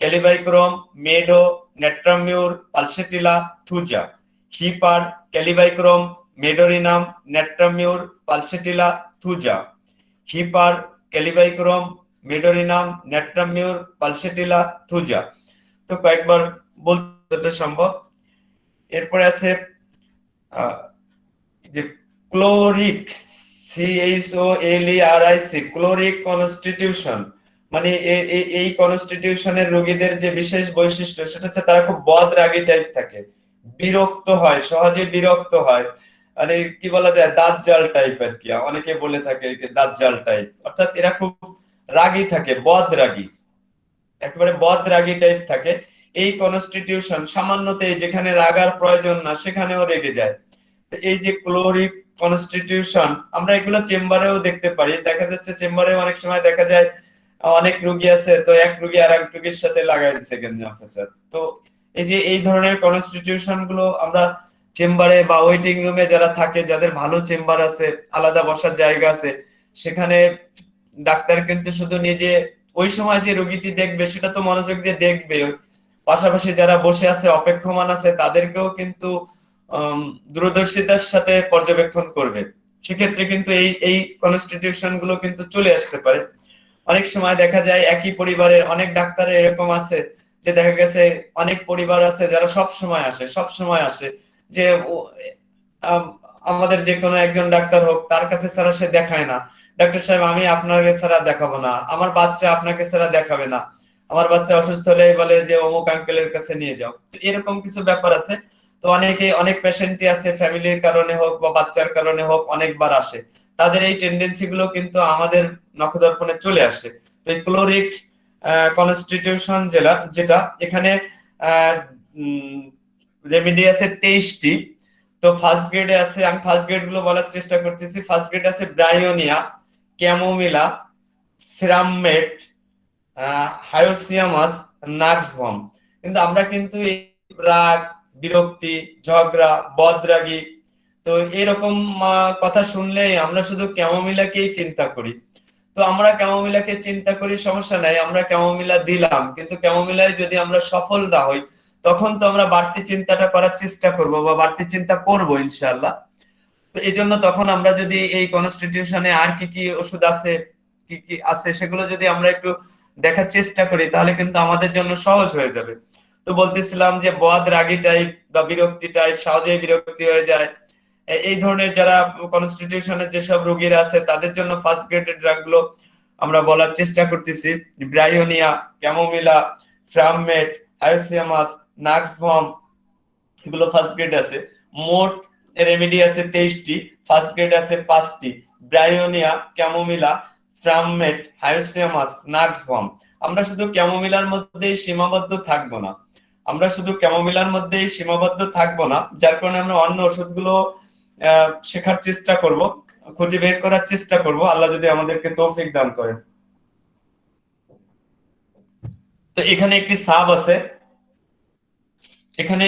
kali bichrom medo, natrum mur, pulsatilla, thuja. Hepar kali bichrom medorrhinum, natrum mur, pulsatilla, thuja. Hepar kali bichrom medorrhinum, natrum mur, pulsatilla, thuja. তো কয়েকবার বলতে সম্ভব। এরপরে আছে যে ক্লোরিক সি ক্লোরিক কনস্টিটিউশন। মানে এই কনস্টিটিউশনের রোগীদের যে বিশেষ বৈশিষ্ট্য, সেটা হচ্ছে তারা খুব বদরাগী টাইপ থাকে। বিরক্ত হয়, সহজে বিরক্ত হয়। মানে কি বলা যায় দাঁত জাল টাইপ আর কি। অনেকে বলে থাকে দাঁত জাল টাইপ অর্থাৎ এরা খুব রাগী থাকে, বদ রাগী। একেবারে বদ রাগী টাইপ থাকে, এই কনস্টিটিউশন সামান্যতে যেখানে রাগার প্রয়োজন না, সেখানেও রেগে যায়। তো এই যে ক্লোরিক কনস্টিটিউশন আমরা এগুলো চেম্বারেও দেখতে পারি। দেখা যাচ্ছে চেম্বারে অনেক সময় দেখা যায়, অনেক রুগী আছে, তো এক রুগী আর এক রুগীর সাথে লাগাই দিচ্ছে গেঞ্জি অফিসার তো এই যে এই ধরনের কনস্টিটিউশনগুলো আমরা চেম্বারে বা ওয়েটিং রুমে যারা থাকে, যাদের ভালো চেম্বার আছে, আলাদা বসার জায়গা আছে, সেখানে ডাক্তার কিন্তু শুধু নিজে ওই সময় যে রোগীটি দেখবে সেটা তো মনোযোগ দিয়ে দেখবে। পাশাপাশি যারা বসে আছে অপেক্ষমান আছে তাদেরকেও কিন্তু দূরদর্শিতার সাথে পর্যবেক্ষণ করবে। সেক্ষেত্রে কিন্তু এই এই কনস্টিটিউশনগুলো কিন্তু চলে আসতে পারে। অনেক সময় দেখা যায় একই পরিবারের অনেক ডাক্তার এরকম আছে যে দেখা গেছে অনেক পরিবার আছে যারা সব সময় আসে সব সময় আসে। যে আম, আমাদের যে কোনো একজন ডাক্তার হোক তার কাছে ছাড়া সে দেখায় না। ডাক্তার সাহেব, আমি আপনাকে ছাড়া দেখাবো না। আমার বাচ্চা আপনাকে ছাড়া দেখাবে না। আমার বাচ্চা অসুস্থ হলে বলে যে, অমুক আঙ্কেলের কাছে নিয়ে যাও। তো এরকম কিছু ব্যাপার আছে। তো অনেকে, অনেক পেশেন্টই আছে ফ্যামিলির কারণে হোক বা বাচ্চার কারণে হোক, অনেকবার আসে। তাদের এই টেন্ডেন্সি গুলো কিন্তু আমাদের নখদর্পণে চলে আসে। তো এই ক্লোরিক কনস্টিটিউশন জেলা, যেটা, এখানে রেমেডি আছে তেইশটি। তো ফার্স্ট গ্রেডে আছে, আমি ফার্স্ট গ্রেডগুলো বলার চেষ্টা করতেছি। ফার্স্ট গ্রেড আছে ব্রায়োনিয়া ক্যামোমিলা ফ্রামমেট হায়োসিয়ামাস নাক্সভম কিন্তু আমরা কিন্তু রাগ, বিরক্তি, ঝগড়া, বদরাগী, তো এরকম কথা শুনলেই আমরা শুধু ক্যামোমিলাকেই চিন্তা করি। তো আমরা ক্যামোমিলাকে চিন্তা করি, সমস্যা নাই, আমরা ক্যামোমিলা দিলাম। কিন্তু ক্যামোমিলায় যদি আমরা সফল না হই, তখন তো আমরা বাড়তি চিন্তাটা করার চেষ্টা করব বা বাড়তি চিন্তা করব, ইনশাআল্লাহ। তো এই জন্য তখন আমরা যদি এই কনস্টিটিউশনে আর কি কি ওষুধ আছে, কি কি আছে, সেগুলো যদি আমরা একটু দেখার চেষ্টা করি, তাহলে কিন্তু আমাদের জন্য সহজ হয়ে যাবে। তো বলতেছিলাম যে বদ রাগি টাইপ বা বিরক্তি টাইপ সহজেই বিরক্তি হয়ে যায়। এই ধরনের যারা কনস্টিটিউশনের যেসব রোগীরা আছে, তাদের জন্য ফার্স্ট গ্রেডের ড্রাগগুলো আমরা বলার চেষ্টা করতেছি। ব্রায়োনিয়া, ক্যামোমিলা, ফ্রামমেট হায়োসিয়ামাস নাক্সভম এগুলো ফার্স্ট গ্রেড আছে। মোট রেমেডি আছে তেইশটি ফার্স্ট গ্রেড আছে পাঁচটি। ব্রায়োনিয়া ক্যামোমিলা ফ্রামমেট হায়োসিয়ামাস নাক্সভম আমরা শুধু ক্যামোমিলার মধ্যেই সীমাবদ্ধ থাকব না। আমরা শুধু ক্যামোমিলার মধ্যেই সীমাবদ্ধ থাকব না, যার কারণে আমরা অন্য ওষুধগুলো শেখার চেষ্টা করব, খুঁজে বের করার চেষ্টা করব। আল্লাহ যদি আমাদেরকে তৌফিক দান করেন। তো এখানে একটি সাব আছে। এখানে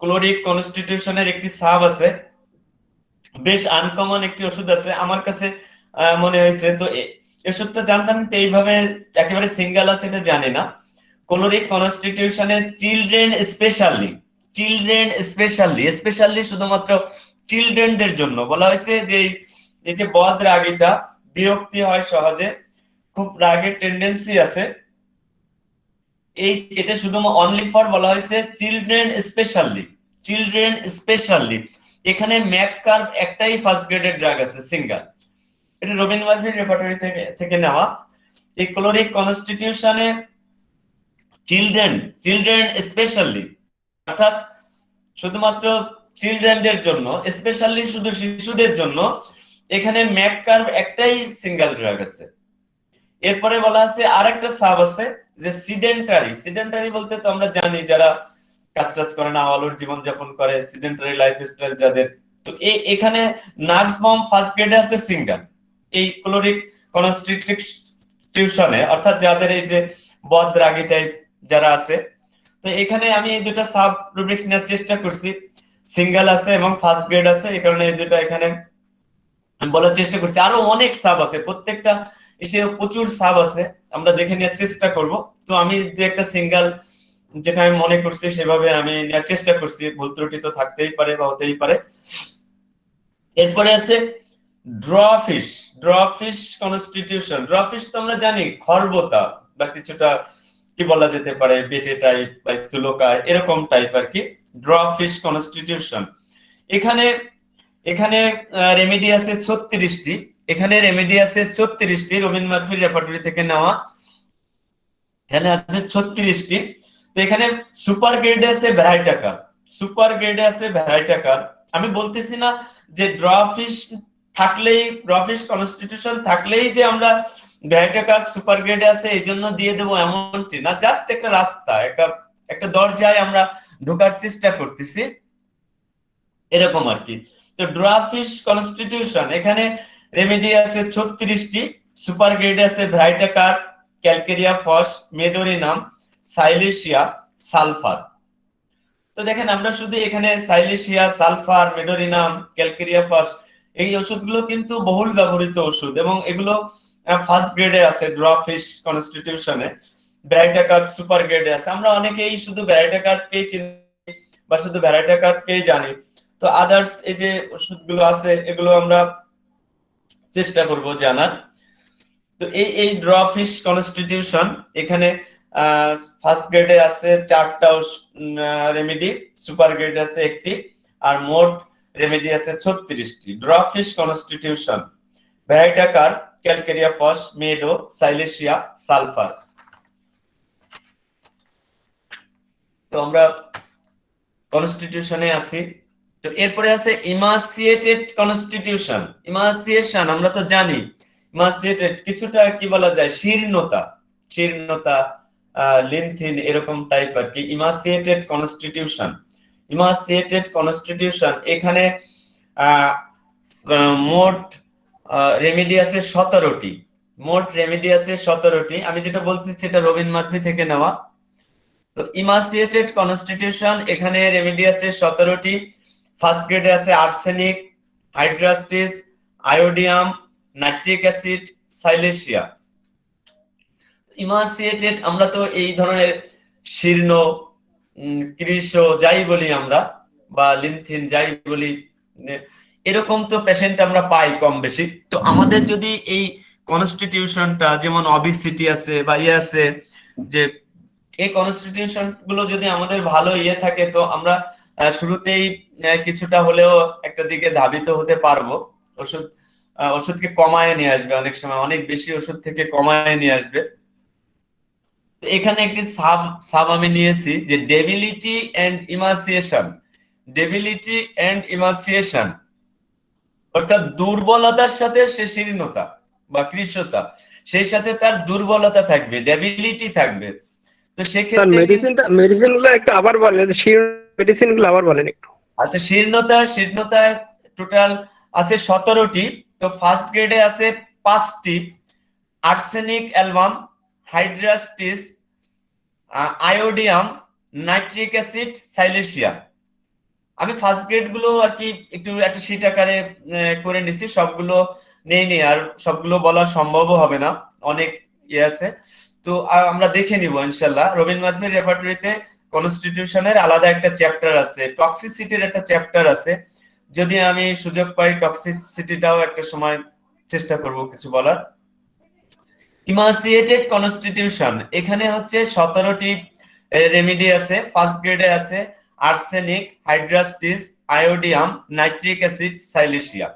ক্লোরিক কনস্টিটিউশনের একটি সাব আছে। বেশ আনকমন একটি ওষুধ আছে। আমার কাছে মনে হয়েছে, তো ওষুধটা জানতাম কিন্তু এইভাবে একেবারে সিঙ্গেল আছে এটা জানি না। Chloric কনস্টিটিউশনে children specially children specially specially শুধুমাত্র চিলড্রেনদের জন্য। বলা হয়েছে যে, এই যে বদ রাগিটা বিরক্তি হয় সহজে। খুব রাগের টেন্ডেন্সি আছে। এই এটা শুধু অনলি ফর বলা হয়েছে চিলড্রেন স্পেশালি চিলড্রেন স্পেশালি এখানে ম্যাককার একটাই ফার্স্ট গ্রেডের ড্রাগ আছে সিঙ্গেল এটা রবিন মার্ফির রেপার্টরি থেকে থেকে নেওয়া। এই ক্লোরিক কনস্টিটিউশনে চিলড্রেন চিলড্রেন স্পেশালি অর্থাৎ শুধুমাত্র চিলড্রেনদের জন্য স্পেশালি শুধু শিশুদের জন্য, এখানে ম্যাককার একটাই সিঙ্গেল ড্রাগ আছে। এরপরে বলা আছে আরেকটা সাব আছে যে সিডেন্টারি সিডেন্টারি বলতে তো আমরা জানি যারা কাজ টাজ করে না, আলোর জীবনযাপন করে সিডেন্টারি লাইফস্টাইল যাদের। তো এই এখানে নাক্সবম ফার্স্ট গ্রেডে আছে সিঙ্গাল এই ক্লোরিক কনস্টিটিউশনে অর্থাৎ যাদের এই যে বদ রাগি টাইপ যারা আছে। তো এখানে আমি এই দুটো সাব রুব্রিক্স নেওয়ার চেষ্টা করছি। সিঙ্গেল আছে এবং ফার্স্ট গ্রেড আছে, এই কারণে এই দুটো এখানে বলার চেষ্টা করছি। আরও অনেক সাব আছে, প্রত্যেকটা এসে প্রচুর সাব আছে, আমরা দেখে নেওয়ার চেষ্টা করব। তো আমি দু একটা সিঙ্গেল যেটা আমি মনে করছি সেভাবে আমি নেওয়ার চেষ্টা করছি, ভুল ত্রুটি তো থাকতেই পারে বা হতেই পারে। এরপরে আছে ড্রফিশ ড্রফিশ কনস্টিটিউশন ড্রফিশ তো আমরা জানি খর্বতা বা কিছুটা কি বলা যেতে পারে, বেটে টাইপ বা স্থূলকায় এরকম টাইপ আর কি। ড্রফিশ কনস্টিটিউশন এখানে এখানে রেমেডি আছে ছত্রিশটি। এখানে রেমেডি আছে ছত্রিশটি, রবীন্দ্র মার্ফির রেপার্টরি থেকে নেওয়া। এখানে আছে ছত্রিশটি। তো এখানে সুপার গ্রেডে আছে ভ্যারাইটাকার সুপার গ্রেডে আছে ভ্যারাইটাকার আমি বলতেছি না যে ড্রফিশ থাকলেই ড্রফিস কনস্টিটিউশন থাকলেই যে আমরা ভ্যারাইটাকার সুপার গ্রেডে আছে, এই জন্য দিয়ে দেবো এমনটি না। জাস্ট একটা রাস্তা, একটা একটা দরজায় আমরা ঢোকার চেষ্টা করতেছি। এরকম আর কি। তো ড্রাফিশ কনস্টিটিউশন এখানে রেমেডি আছে ছত্রিশটি। সুপার গ্রেডে আছে ভ্রাইটাকার calcarea phos medorrhinum silicea sulphur তো দেখেন, আমরা শুধু এখানে silicea sulphur medorrhinum calcarea phos এই ওষুধগুলো কিন্তু বহুল ব্যবহৃত ওষুধ এবং এগুলো ফার্স্ট গ্রেডে আছে ড্রাফিশ কনস্টিটিউশনে ভ্যারাইটাকার সুপার গ্রেডে আছে। আমরা অনেকেই শুধু ভ্যারাইটাকার পেয়ে চিনি বা শুধু ভ্যারাইটাকার পেয়ে জানি। তো আদার্স এই যে ওষুধগুলো আছে, এগুলো আমরা চেষ্টা করব জানার। তো এই এই ড্রফিশ কনস্টিটিউশন এখানে ফার্স্ট গ্রেডে আছে চারটা রেমেডি সুপার গ্রেডে আছে একটি, আর মোট রেমেডি আছে ছত্রিশটি। Dwarfish constitution ভ্যারাইটাকার calcarea phos, medo, silicea, sulphur. তো আমরা কনস্টিটিউশনে আছি। তো এরপরে আছে ইমাসিয়েটেড কনস্টিটিউশন। ইমাসিয়েশন, আমরা তো জানি, ইমাসিয়েটেড কিছুটা কি বলা যায়, শীর্ণতা। শীর্ণতা লিনথিন এরকম টাইপ আর কি, ইমাসিয়েটেড কনস্টিটিউশন। ইমাসিয়েটেড কনস্টিটিউশন, এখানে মোট রেমেডি আছে সতেরোটি। মোট রেমেডি আছে সতেরোটি। আমি যেটা বলতেছি এটা রবিন মার্ফি থেকে নেওয়া। তো ইমাসিয়েটেড কনস্টিটিউশন, এখানে রেমেডি আছে সতেরোটি। ফার্স্ট গ্রেডে আছে arsenic hydrastis iodium nitric acid silicea emaciated আমরা তো এই ধরনের শীর্ণ কৃষ যাই বলি আমরা, বা লিনথিন যাই বলি এরকম তো পেশেন্ট আমরা পাই কম বেশি। তো আমাদের যদি এই কনস্টিটিউশনটা যেমন অবিসিটি আছে বা ইয়ে আছে, যে এই কনস্টিটিউশনগুলো যদি আমাদের ভালো ইয়ে থাকে, তো আমরা শুরুতেই কিছুটা হলেও একটা দিকে ধাবিত হতে পারব। ওষুধ ওষুধকে কমায় নিয়ে আসবে অনেক সময়, অনেক বেশি ওষুধ থেকে কমায় নিয়ে আসবে। এখানে একটি সাব সাব আমি নিয়েছি যে debility and emaciation. Debility and emaciation অর্থাৎ দুর্বলতার সাথে সে শীর্ণতা বা কৃষ্ণতা সেই সাথে তার দুর্বলতা থাকবে ডেবিলিটি থাকবে। তো সেক্ষেত্রে মেডিসিনটা মেডিসিনগুলো একটু আবার বলেন মেডিসিন গুলো আবার বলেন একটু। আচ্ছা শীর্ণতা শীর্ণতা টোটাল আছে সতেরোটি। তো ফার্স্ট গ্রেডে আছে পাঁচটি। Arsenic album hydrastis iodium nitric acid silicea আমি ফার্স্ট গ্রেডগুলো আর কি একটু একটা সিট আকারে করে নিছি। সবগুলো নেই নেই, আর সবগুলো বলা সম্ভবও হবে না। অনেক ইয়ে আছে। তো আমরা দেখে নিব ইনশাল্লাহ। রবিন মার্ফির রেপার্টরিতে কনস্টিটিউশনের আলাদা একটা চ্যাপ্টার আছে টক্সিসিটির একটা চ্যাপ্টার আছে। যদি আমি সুযোগ পাই টক্সিসিটিটাও একটা সময় চেষ্টা করব কিছু বলার। ইমাসিয়েটেড কনস্টিটিউশন এখানে হচ্ছে সতেরোটি রেমিডি আছে ফার্স্ট গ্রেডে আছে arsenic hydrastis iodium nitric acid silicea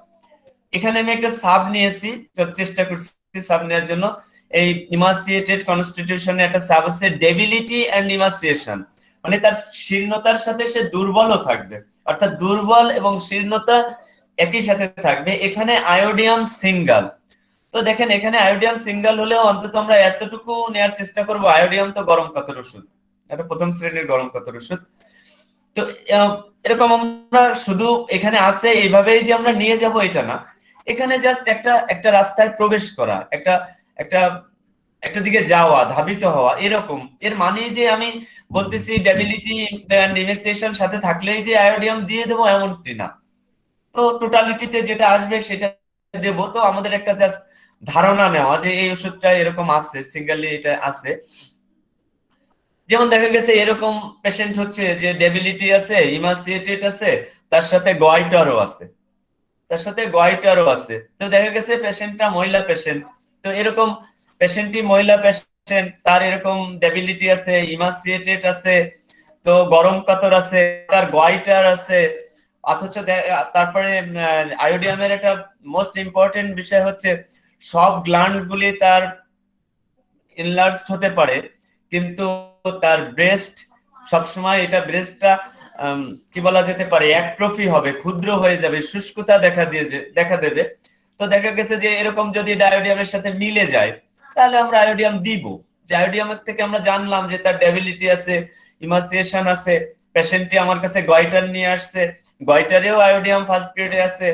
এখানে আমি একটা সাব নিয়েছি, তো চেষ্টা করছি সাব নেওয়ার জন্য। এই ইমাসিয়েটেড কনস্টিটিউশনে একটা সাব আছে ডেবিলিটি অ্যান্ড ইমাসিয়েশন মানে তার শীর্ণতার সাথে সে দুর্বলও থাকবে। অর্থাৎ দুর্বল এবং শীর্ণতা একই সাথে থাকবে। এখানে আয়োডিয়াম সিঙ্গাল তো দেখেন, এখানে আয়োডিয়াম সিঙ্গাল হলেও অন্তত আমরা এতটুকু নেওয়ার চেষ্টা করব। আয়োডিয়াম তো গরম কাতর ওষুধ। এটা প্রথম শ্রেণির গরম কাতর ওষুধ। তো এরকম আমরা শুধু এখানে আসে এইভাবেই যে আমরা নিয়ে যাব এটা না। এখানে জাস্ট একটা একটা রাস্তায় প্রবেশ করা, একটা একটা একটা দিকে যাওয়া, ধাবিত হওয়া, এরকম। এর মানে যে আমি বলতেছি ডেবিলিটি অ্যান্ড সাথে থাকলেই যে আয়োডিয়াম দিয়ে দেবো এমনটি না। তো টোটালিটিতে যেটা আসবে সেটা দেব। তো আমাদের একটা জাস্ট ধারণা নেওয়া যে এই ওষুধটা এরকম আছে সিঙ্গেলি এটা আছে। যেমন দেখা গেছে এরকম পেশেন্ট হচ্ছে যে ডেবিলিটি আছে ইমাসিয়েটেড আছে, তার সাথে গয়টারও আছে। তার সাথে গয়টারও আছে। তো দেখা গেছে পেশেন্টটা মহিলা পেশেন্ট তো এরকম পেশেন্টটি মহিলা পেশেন্ট, তার এরকম ডেবিলিটি আছে ইমাসিয়েটেড আছে, তো গরম কাতর আছে, তার গয়টার আছে, অথচ তারপরে আয়োডিয়ামের একটা মোস্ট ইম্পর্টেন্ট বিষয় হচ্ছে, সব গ্ল্যান্ড গুলি তার ইনলার্জড হতে পারে, কিন্তু তার ব্রেস্ট সবসময় এটা ব্রেস্টটা কি বলা যেতে পারে অ্যাট্রফি হবে, ক্ষুদ্র হয়ে যাবে, শুষ্কতা দেখা দিয়ে দেখা দেবে। তো দেখা গেছে যে এরকম যদি ডায়োডিয়ামের সাথে মিলে যায় তাহলে আমরা আয়োডিয়াম দিব। যে আয়োডিয়ামের থেকে আমরা জানলাম যে তার ডেবিলিটি আছে ইমাসিয়েশন আছে পেশেন্টটি আমার কাছে গয়টার নিয়ে আসছে গয়টারেও আয়োডিয়াম ফার্স্ট গ্রেডে আছে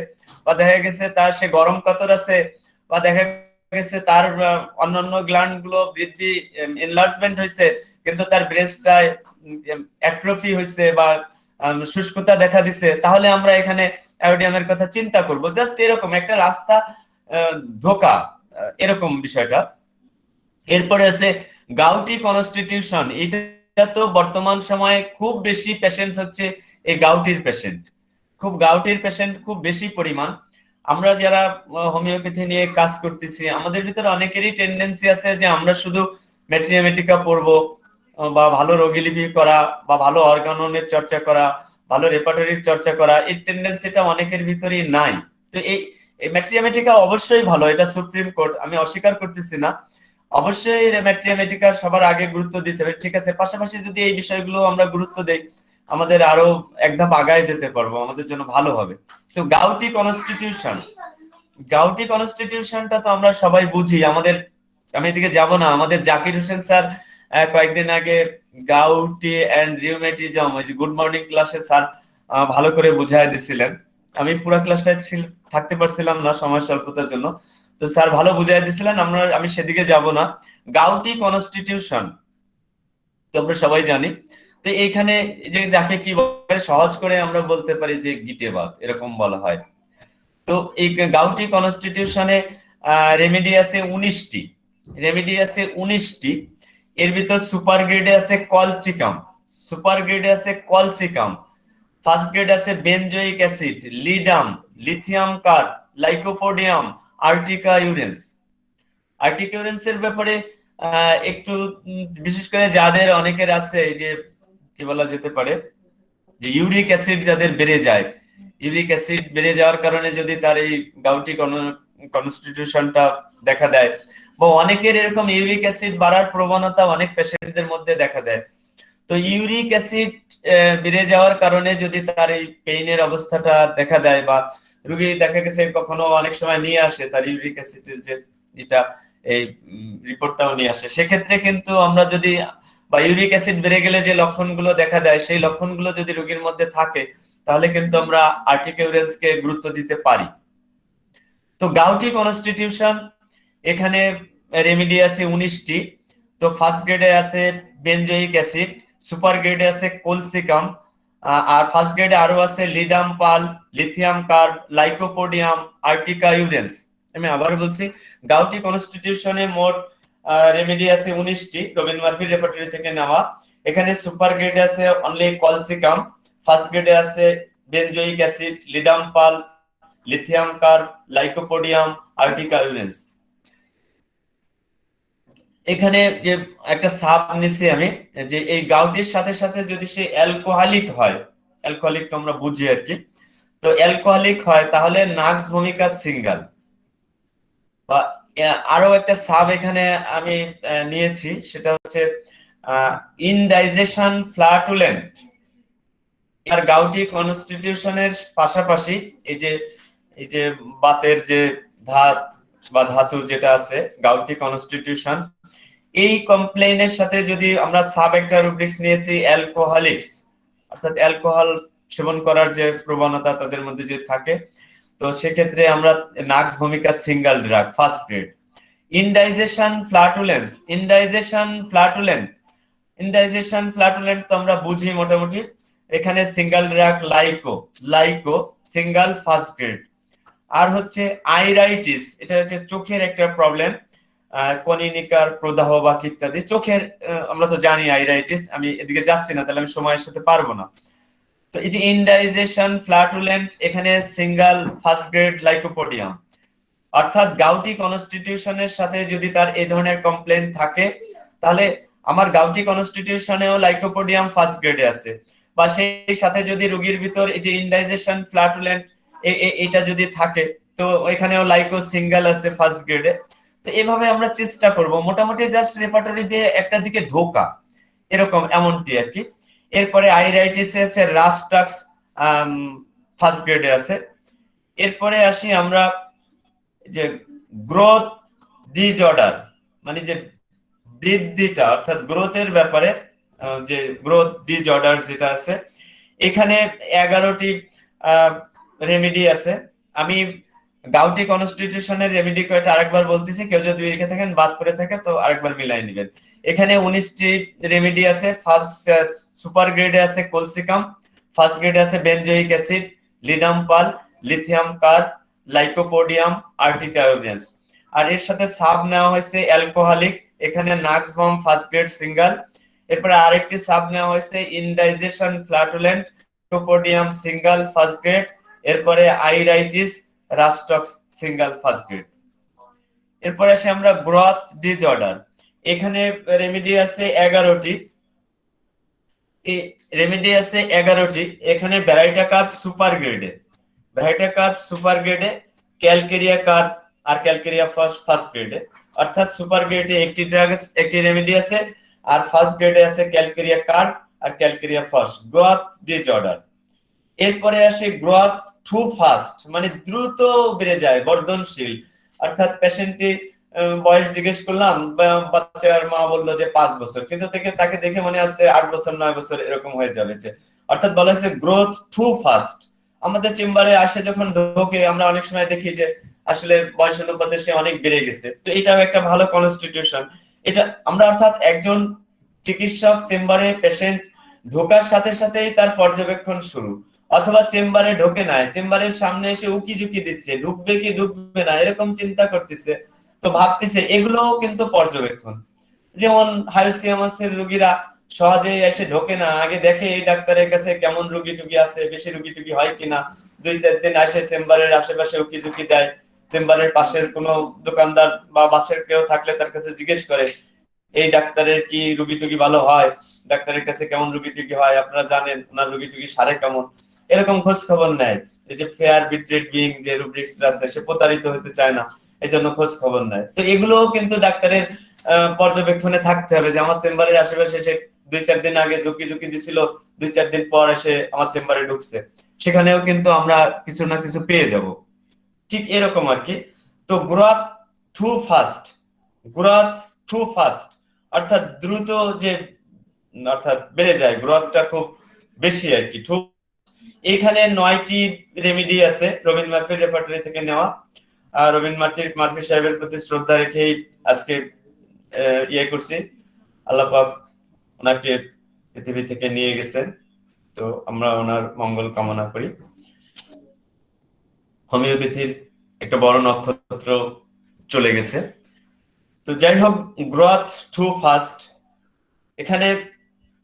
বা দেখা গেছে তার সে গরম কাতর আছে বা দেখা গেছে তার অন্যান্য গ্ল্যান্ডগুলো বৃদ্ধি এনলার্জমেন্ট হয়েছে কিন্তু তার ব্রেস্টটায় অ্যাট্রফি হয়েছে বা শুষ্কতা দেখা দিছে তাহলে আমরা এখানে আয়োডিয়ামের কথা চিন্তা করব। জাস্ট এরকম একটা রাস্তা আহ, এরকম বিষয়টা। এরপরে আছে গাউটি কনস্টিটিউশন এটা তো বর্তমান সময়ে খুব বেশি পেশেন্ট হচ্ছে এই গাউটির পেশেন্ট খুব গাউটির পেশেন্ট খুব বেশি পরিমাণ। আমরা যারা হোমিওপ্যাথি নিয়ে কাজ করতেছি, আমাদের ভিতরে অনেকেরই টেন্ডেন্সি আছে যে আমরা শুধু ম্যাট্রিয়ামেটিকা পড়ব বা ভালো রোগীলিপি করা, বা ভালো অর্গাননের চর্চা করা, ভালো রেপার্টরির চর্চা করা, এই টেন্ডেন্সিটা অনেকের ভিতরেই নাই। তো এই ম্যাট্রিয়ামেটিকা অবশ্যই ভালো, এটা সুপ্রিম কোর্ট, আমি অস্বীকার করতেছি না। অবশ্যই ম্যাট্রিয়ামেটিকা সবার আগে গুরুত্ব দিতে হবে। ঠিক আছে, পাশাপাশি যদি এই বিষয়গুলো আমরা গুরুত্ব দেই, আমাদের আরও এক ধাপ আগায় যেতে পারব, আমাদের জন্য ভালো হবে। তো গাউটি কনস্টিটিউশন গাউটি কনস্টিটিউশনটা তো আমরা সবাই বুঝি, আমাদের, আমি এদিকে যাব না, আমাদের জাকির হোসেন স্যার কয়েকদিন আগে গাউটি অ্যান্ড রিউমেটিজম ওই যে গুড মর্নিং ক্লাসে স্যার ভালো করে বুঝাই দিছিলেন। আমি পুরো ক্লাসটা থাকতে পারছিলাম না সময় স্বল্পতার জন্য। তো স্যার ভালো বুঝাই দিছিলেন, আমরা, আমি সেদিকে যাব না। গাউটি কনস্টিটিউশন তো আমরা সবাই জানি। তো এখানে যে যাকে কি সহজ করে আমরা বলতে পারি যে গিটেবাদ এরকম বলা হয়। তো এই গাউটি কনস্টিটিউশনে রেমেডি আছে উনিশটি। রেমেডি আছে উনিশটি। এর ভিতর সুপার গ্রেডে আছে কলচিকাম সুপার গ্রেডে আছে কলচিকাম ফার্স্ট গ্রেড আছে benzoic acid ledum lithium carb lycopodium urtica urens. Urtica ইউরেন্সের ব্যাপারে একটু বিশেষ করে যাদের অনেকের আছে যে, কি বলা যেতে পারে, যে ইউরিক অ্যাসিড যাদের বেড়ে যায়, ইউরিক অ্যাসিড বেড়ে যাওয়ার কারণে যদি তার এই গাউটি কনস্টিটিউশনটা দেখা দেয়, বা অনেকের এরকম ইউরিক অ্যাসিড বাড়ার প্রবণতা অনেক পেশেন্টদের মধ্যে দেখা দেয়। তো ইউরিক অ্যাসিড বেড়ে যাওয়ার কারণে যদি তার এই পেইনের অবস্থাটা দেখা দেয় বা রুগী দেখা গেছে কখনো অনেক সময় নিয়ে আসে, তার ইউরিক অ্যাসিডের যে এটা, এই রিপোর্টটাও নিয়ে আসে। সেক্ষেত্রে কিন্তু আমরা যদি, বা ইউরিক অ্যাসিড বেড়ে গেলে যে লক্ষণগুলো দেখা দেয়, সেই লক্ষণগুলো যদি রোগীর মধ্যে থাকে, তাহলে কিন্তু আমরা আর্টিকিউরেন্সকে গুরুত্ব দিতে পারি। তো গাউটি কনস্টিটিউশন এখানে রেমিডি আছে উনিশটি। তো ফার্স্ট গ্রেডে আছে বেনজোইক অ্যাসিড, সুপার গ্রেডে আছে কোলসিকাম আর ফার্স্ট গ্রেডে আরও আছে ledum pal, lithium carb, lycopodium, urtica urens আমি আবার বলছি, গাউটি কনস্টিটিউশনে মোট রেমেডি আছে উনিশটি, রবিন মার্ফির রেপার্টরি থেকে নেওয়া। এখানে সুপার গ্রেডে আছে অনলি কলসিকাম ফার্স্ট গ্রেডে আছে benzoic acid ledum pal, lithium carb, lycopodium, urtica urens এখানে যে একটা সাপ নিছি আমি, যে এই গাউটির সাথে সাথে যদি সে অ্যালকোহলিক হয়, অ্যালকোহলিক তোমরা বুঝি আর কি, তো অ্যালকোহলিক হয় তাহলে নাক্স ভূমিকা সিঙ্গাল। বা আরও একটা সাব এখানে আমি নিয়েছি, সেটা হচ্ছে ইনডাইজেশন ফ্ল্যাটুলেন্ট আর গাউটি কনস্টিটিউশনের পাশাপাশি এই যে এই যে বাতের যে ধাত বা ধাতু যেটা আছে, গাউটি কনস্টিটিউশন এই কমপ্লেইনের সাথে যদি আমরা সাব একটা রুব্রিক্স নিয়েছি, অ্যালকোহলিক্স, অর্থাৎ অ্যালকোহল সেবন করার যে প্রবণতা তাদের মধ্যে যদি থাকে, তো সেক্ষেত্রে আমরা nux vomica single drug first grade indigestion flatulence indigestion flatulent indigestion flatulent তো আমরা বুঝি মোটামুটি। এখানে single drug lyco lyco single first grade আর হচ্ছে আইরাইটিস, এটা হচ্ছে চোখের একটা প্রবলেম কনিনিকার প্রদাহ বা ইত্যাদি। চোখের আমরা তো জানি আইরাইটিস, আমি এদিকে যাচ্ছি না, তাহলে আমি সময়ের সাথে পারব না। তো এই যে ইনডাইজেশন, ফ্ল্যাটুলেন্ট, এখানে সিঙ্গেল ফার্স্ট গ্রেড লাইকোপোডিয়াম। অর্থাৎ গাউটি কনস্টিটিউশনের সাথে যদি তার এই ধরনের কমপ্লেন থাকে, তাহলে আমার গাউটি কনস্টিটিউশনেও লাইকোপোডিয়াম ফার্স্ট গ্রেডে আছে। বা সেই সাথে যদি রোগীর ভিতর এই যে ইনডাইজেশন, ফ্ল্যাটুলেন্ট এটা যদি থাকে, তো এখানেও লাইকো সিঙ্গেল আছে ফার্স্ট গ্রেডে। তো এভাবে আমরা চেষ্টা করব। মোটামুটি জাস্ট রেপার্টরি দিয়ে একটা দিকে ঢোকা, এরকম এমনটি আর কি। এরপরে আইরাইটিস আছে রাস্টাক্স ফার্স্ট গ্রেডে আছে। এরপরে আসি আমরা যে গ্রোথ ডিজঅর্ডার মানে যে বৃদ্ধিটা, অর্থাৎ গ্রোথের ব্যাপারে যে গ্রোথ ডিজঅর্ডার যেটা আছে, এখানে এগারোটি রেমেডি আছে। আমি গাউটি কনস্টিটিউশনের রেমেডি কয়টা? আরেকবার বলতেছি, কেউ যদি লিখে থাকেন, বাদ করে থাকে, তো আরেকবার মিলাই নেবেন। এখানে উনিশটি রেমেডি আছে। ফার্স্ট সুপার গ্রেডে আছে কলসিকাম। ফার্স্ট গ্রেডে আছে benzoic acid ledum pal lithium carb lycopodium urtica urens আর এর সাথে সাব নেওয়া হয়েছে অ্যালকোহলিক এখানে nux vom first grade single এরপরে আরেকটি সাব নেওয়া হয়েছে ইনডাইজেশন ফ্ল্যাটুলেন্ট টোপোডিয়াম সিঙ্গেল ফার্স্ট গ্রেড এরপরে iritis rhus tox single first grade. এরপরে আসে আমরা গ্রথ ডিসঅর্ডার। এখানে রেমেডি আছে এগারোটি। রেমেডি আছে এগারোটি। এখানে ভ্যারাইটা কাপ সুপার গ্রেডে। ভ্যারাইটা কাপ সুপার গ্রেডে, ক্যালকেরিয়া কাপ আর ক্যালকেরিয়া ফার্স্ট ফার্স্ট গ্রেডে। অর্থাৎ সুপার গ্রেডে একটি ড্রাগ একটি রেমেডি আছে, আর ফার্স্ট গ্রেডে আছে ক্যালকেরিয়া কার্ভ আর ক্যালকেরিয়া ফার্স্ট। Growth disorder. এরপরে আসে গ্রোথ টু ফাস্ট মানে দ্রুত বেড়ে যায়, বর্ধনশীল। অর্থাৎ পেশেন্টটি বয়স জিজ্ঞেস করলাম বাচ্চার মা বলল যে পাঁচ বছর। কিন্তু থেকে তাকে দেখে মনে আছে আট বছর, নয় বছর এরকম হয়ে যাবেছে অর্থাৎ বলা হয়েছে গ্রোথ টু ফাস্ট। আমাদের চেম্বারে আসে যখন ঢোকে, আমরা অনেক সময় দেখি যে আসলে বয়স অনুপাতে সে অনেক বেড়ে গেছে। তো এটাও একটা ভালো কনস্টিটিউশন এটা আমরা অর্থাৎ একজন চিকিৎসক চেম্বারে পেশেন্ট ঢোকার সাথে সাথেই তার পর্যবেক্ষণ শুরু। অথবা চেম্বারে ঢোকে নাই, চেম্বারের সামনে এসে উকি ঝুঁকি দিচ্ছে, ঢুকবে কি ঢুকবে না, এরকম চিন্তা করতেছে। তো ভাবতেছে, এগুলোও কিন্তু পর্যবেক্ষণ। যেমন হাইসিয়ামাসের রোগীরা সহজে এসে ঢোকে না, আগে দেখে এই ডাক্তারের কাছে কেমন রুগী টুগি আছে, বেশি রুগী টুগি হয় কিনা। দুই চার দিন আসে, চেম্বারের আশেপাশে উকি ঝুঁকি দেয়, চেম্বারের পাশের কোনো দোকানদার বা বাসের কেউ থাকলে তার কাছে জিজ্ঞেস করে, এই ডাক্তারের কি রুগী টুগি ভালো হয়? ডাক্তারের কাছে কেমন রুগী টুগি হয়? আপনারা জানেন, ওনার রুগী টুগি সারে কেমন? এরকম খোঁজ খবর নেয়। এই যে ফেয়ার বিট্রেড বিং যে রুব্রিক্স আছে, সে প্রতারিত হতে চায় না এই জন্য খোঁজ খবর নেয়। তো এগুলোও কিন্তু ডাক্তারের পর্যবেক্ষণে থাকতে হবে যে আমার চেম্বারের আশেপাশে সে দুই চার দিন আগে ঝুঁকি ঝুঁকি দিছিল, দুই চার দিন পর এসে আমার চেম্বারে ঢুকছে। সেখানেও কিন্তু আমরা কিছু না কিছু পেয়ে যাব। ঠিক এরকম আর কি। তো growth too fast, growth too fast, অর্থাৎ দ্রুত যে, অর্থাৎ বেড়ে যায়, গ্রোথটা খুব বেশি আর কি, টু এখানে নয়টি রেমিডি আছে রবীন মার্ফির রেপার্টরি থেকে নেওয়া। আর রবীন মার্ফি মার্ফি সাহেবের প্রতি শ্রদ্ধা রেখেই আজকে ইয়ে করছি। আল্লাহ পাক ওনাকে পৃথিবী থেকে নিয়ে গেছেন। তো আমরা ওনার মঙ্গল কামনা করি। হোমিওপ্যাথির একটা বড় নক্ষত্র চলে গেছে। তো যাই হোক, গ্রোথ টু ফাস্ট। এখানে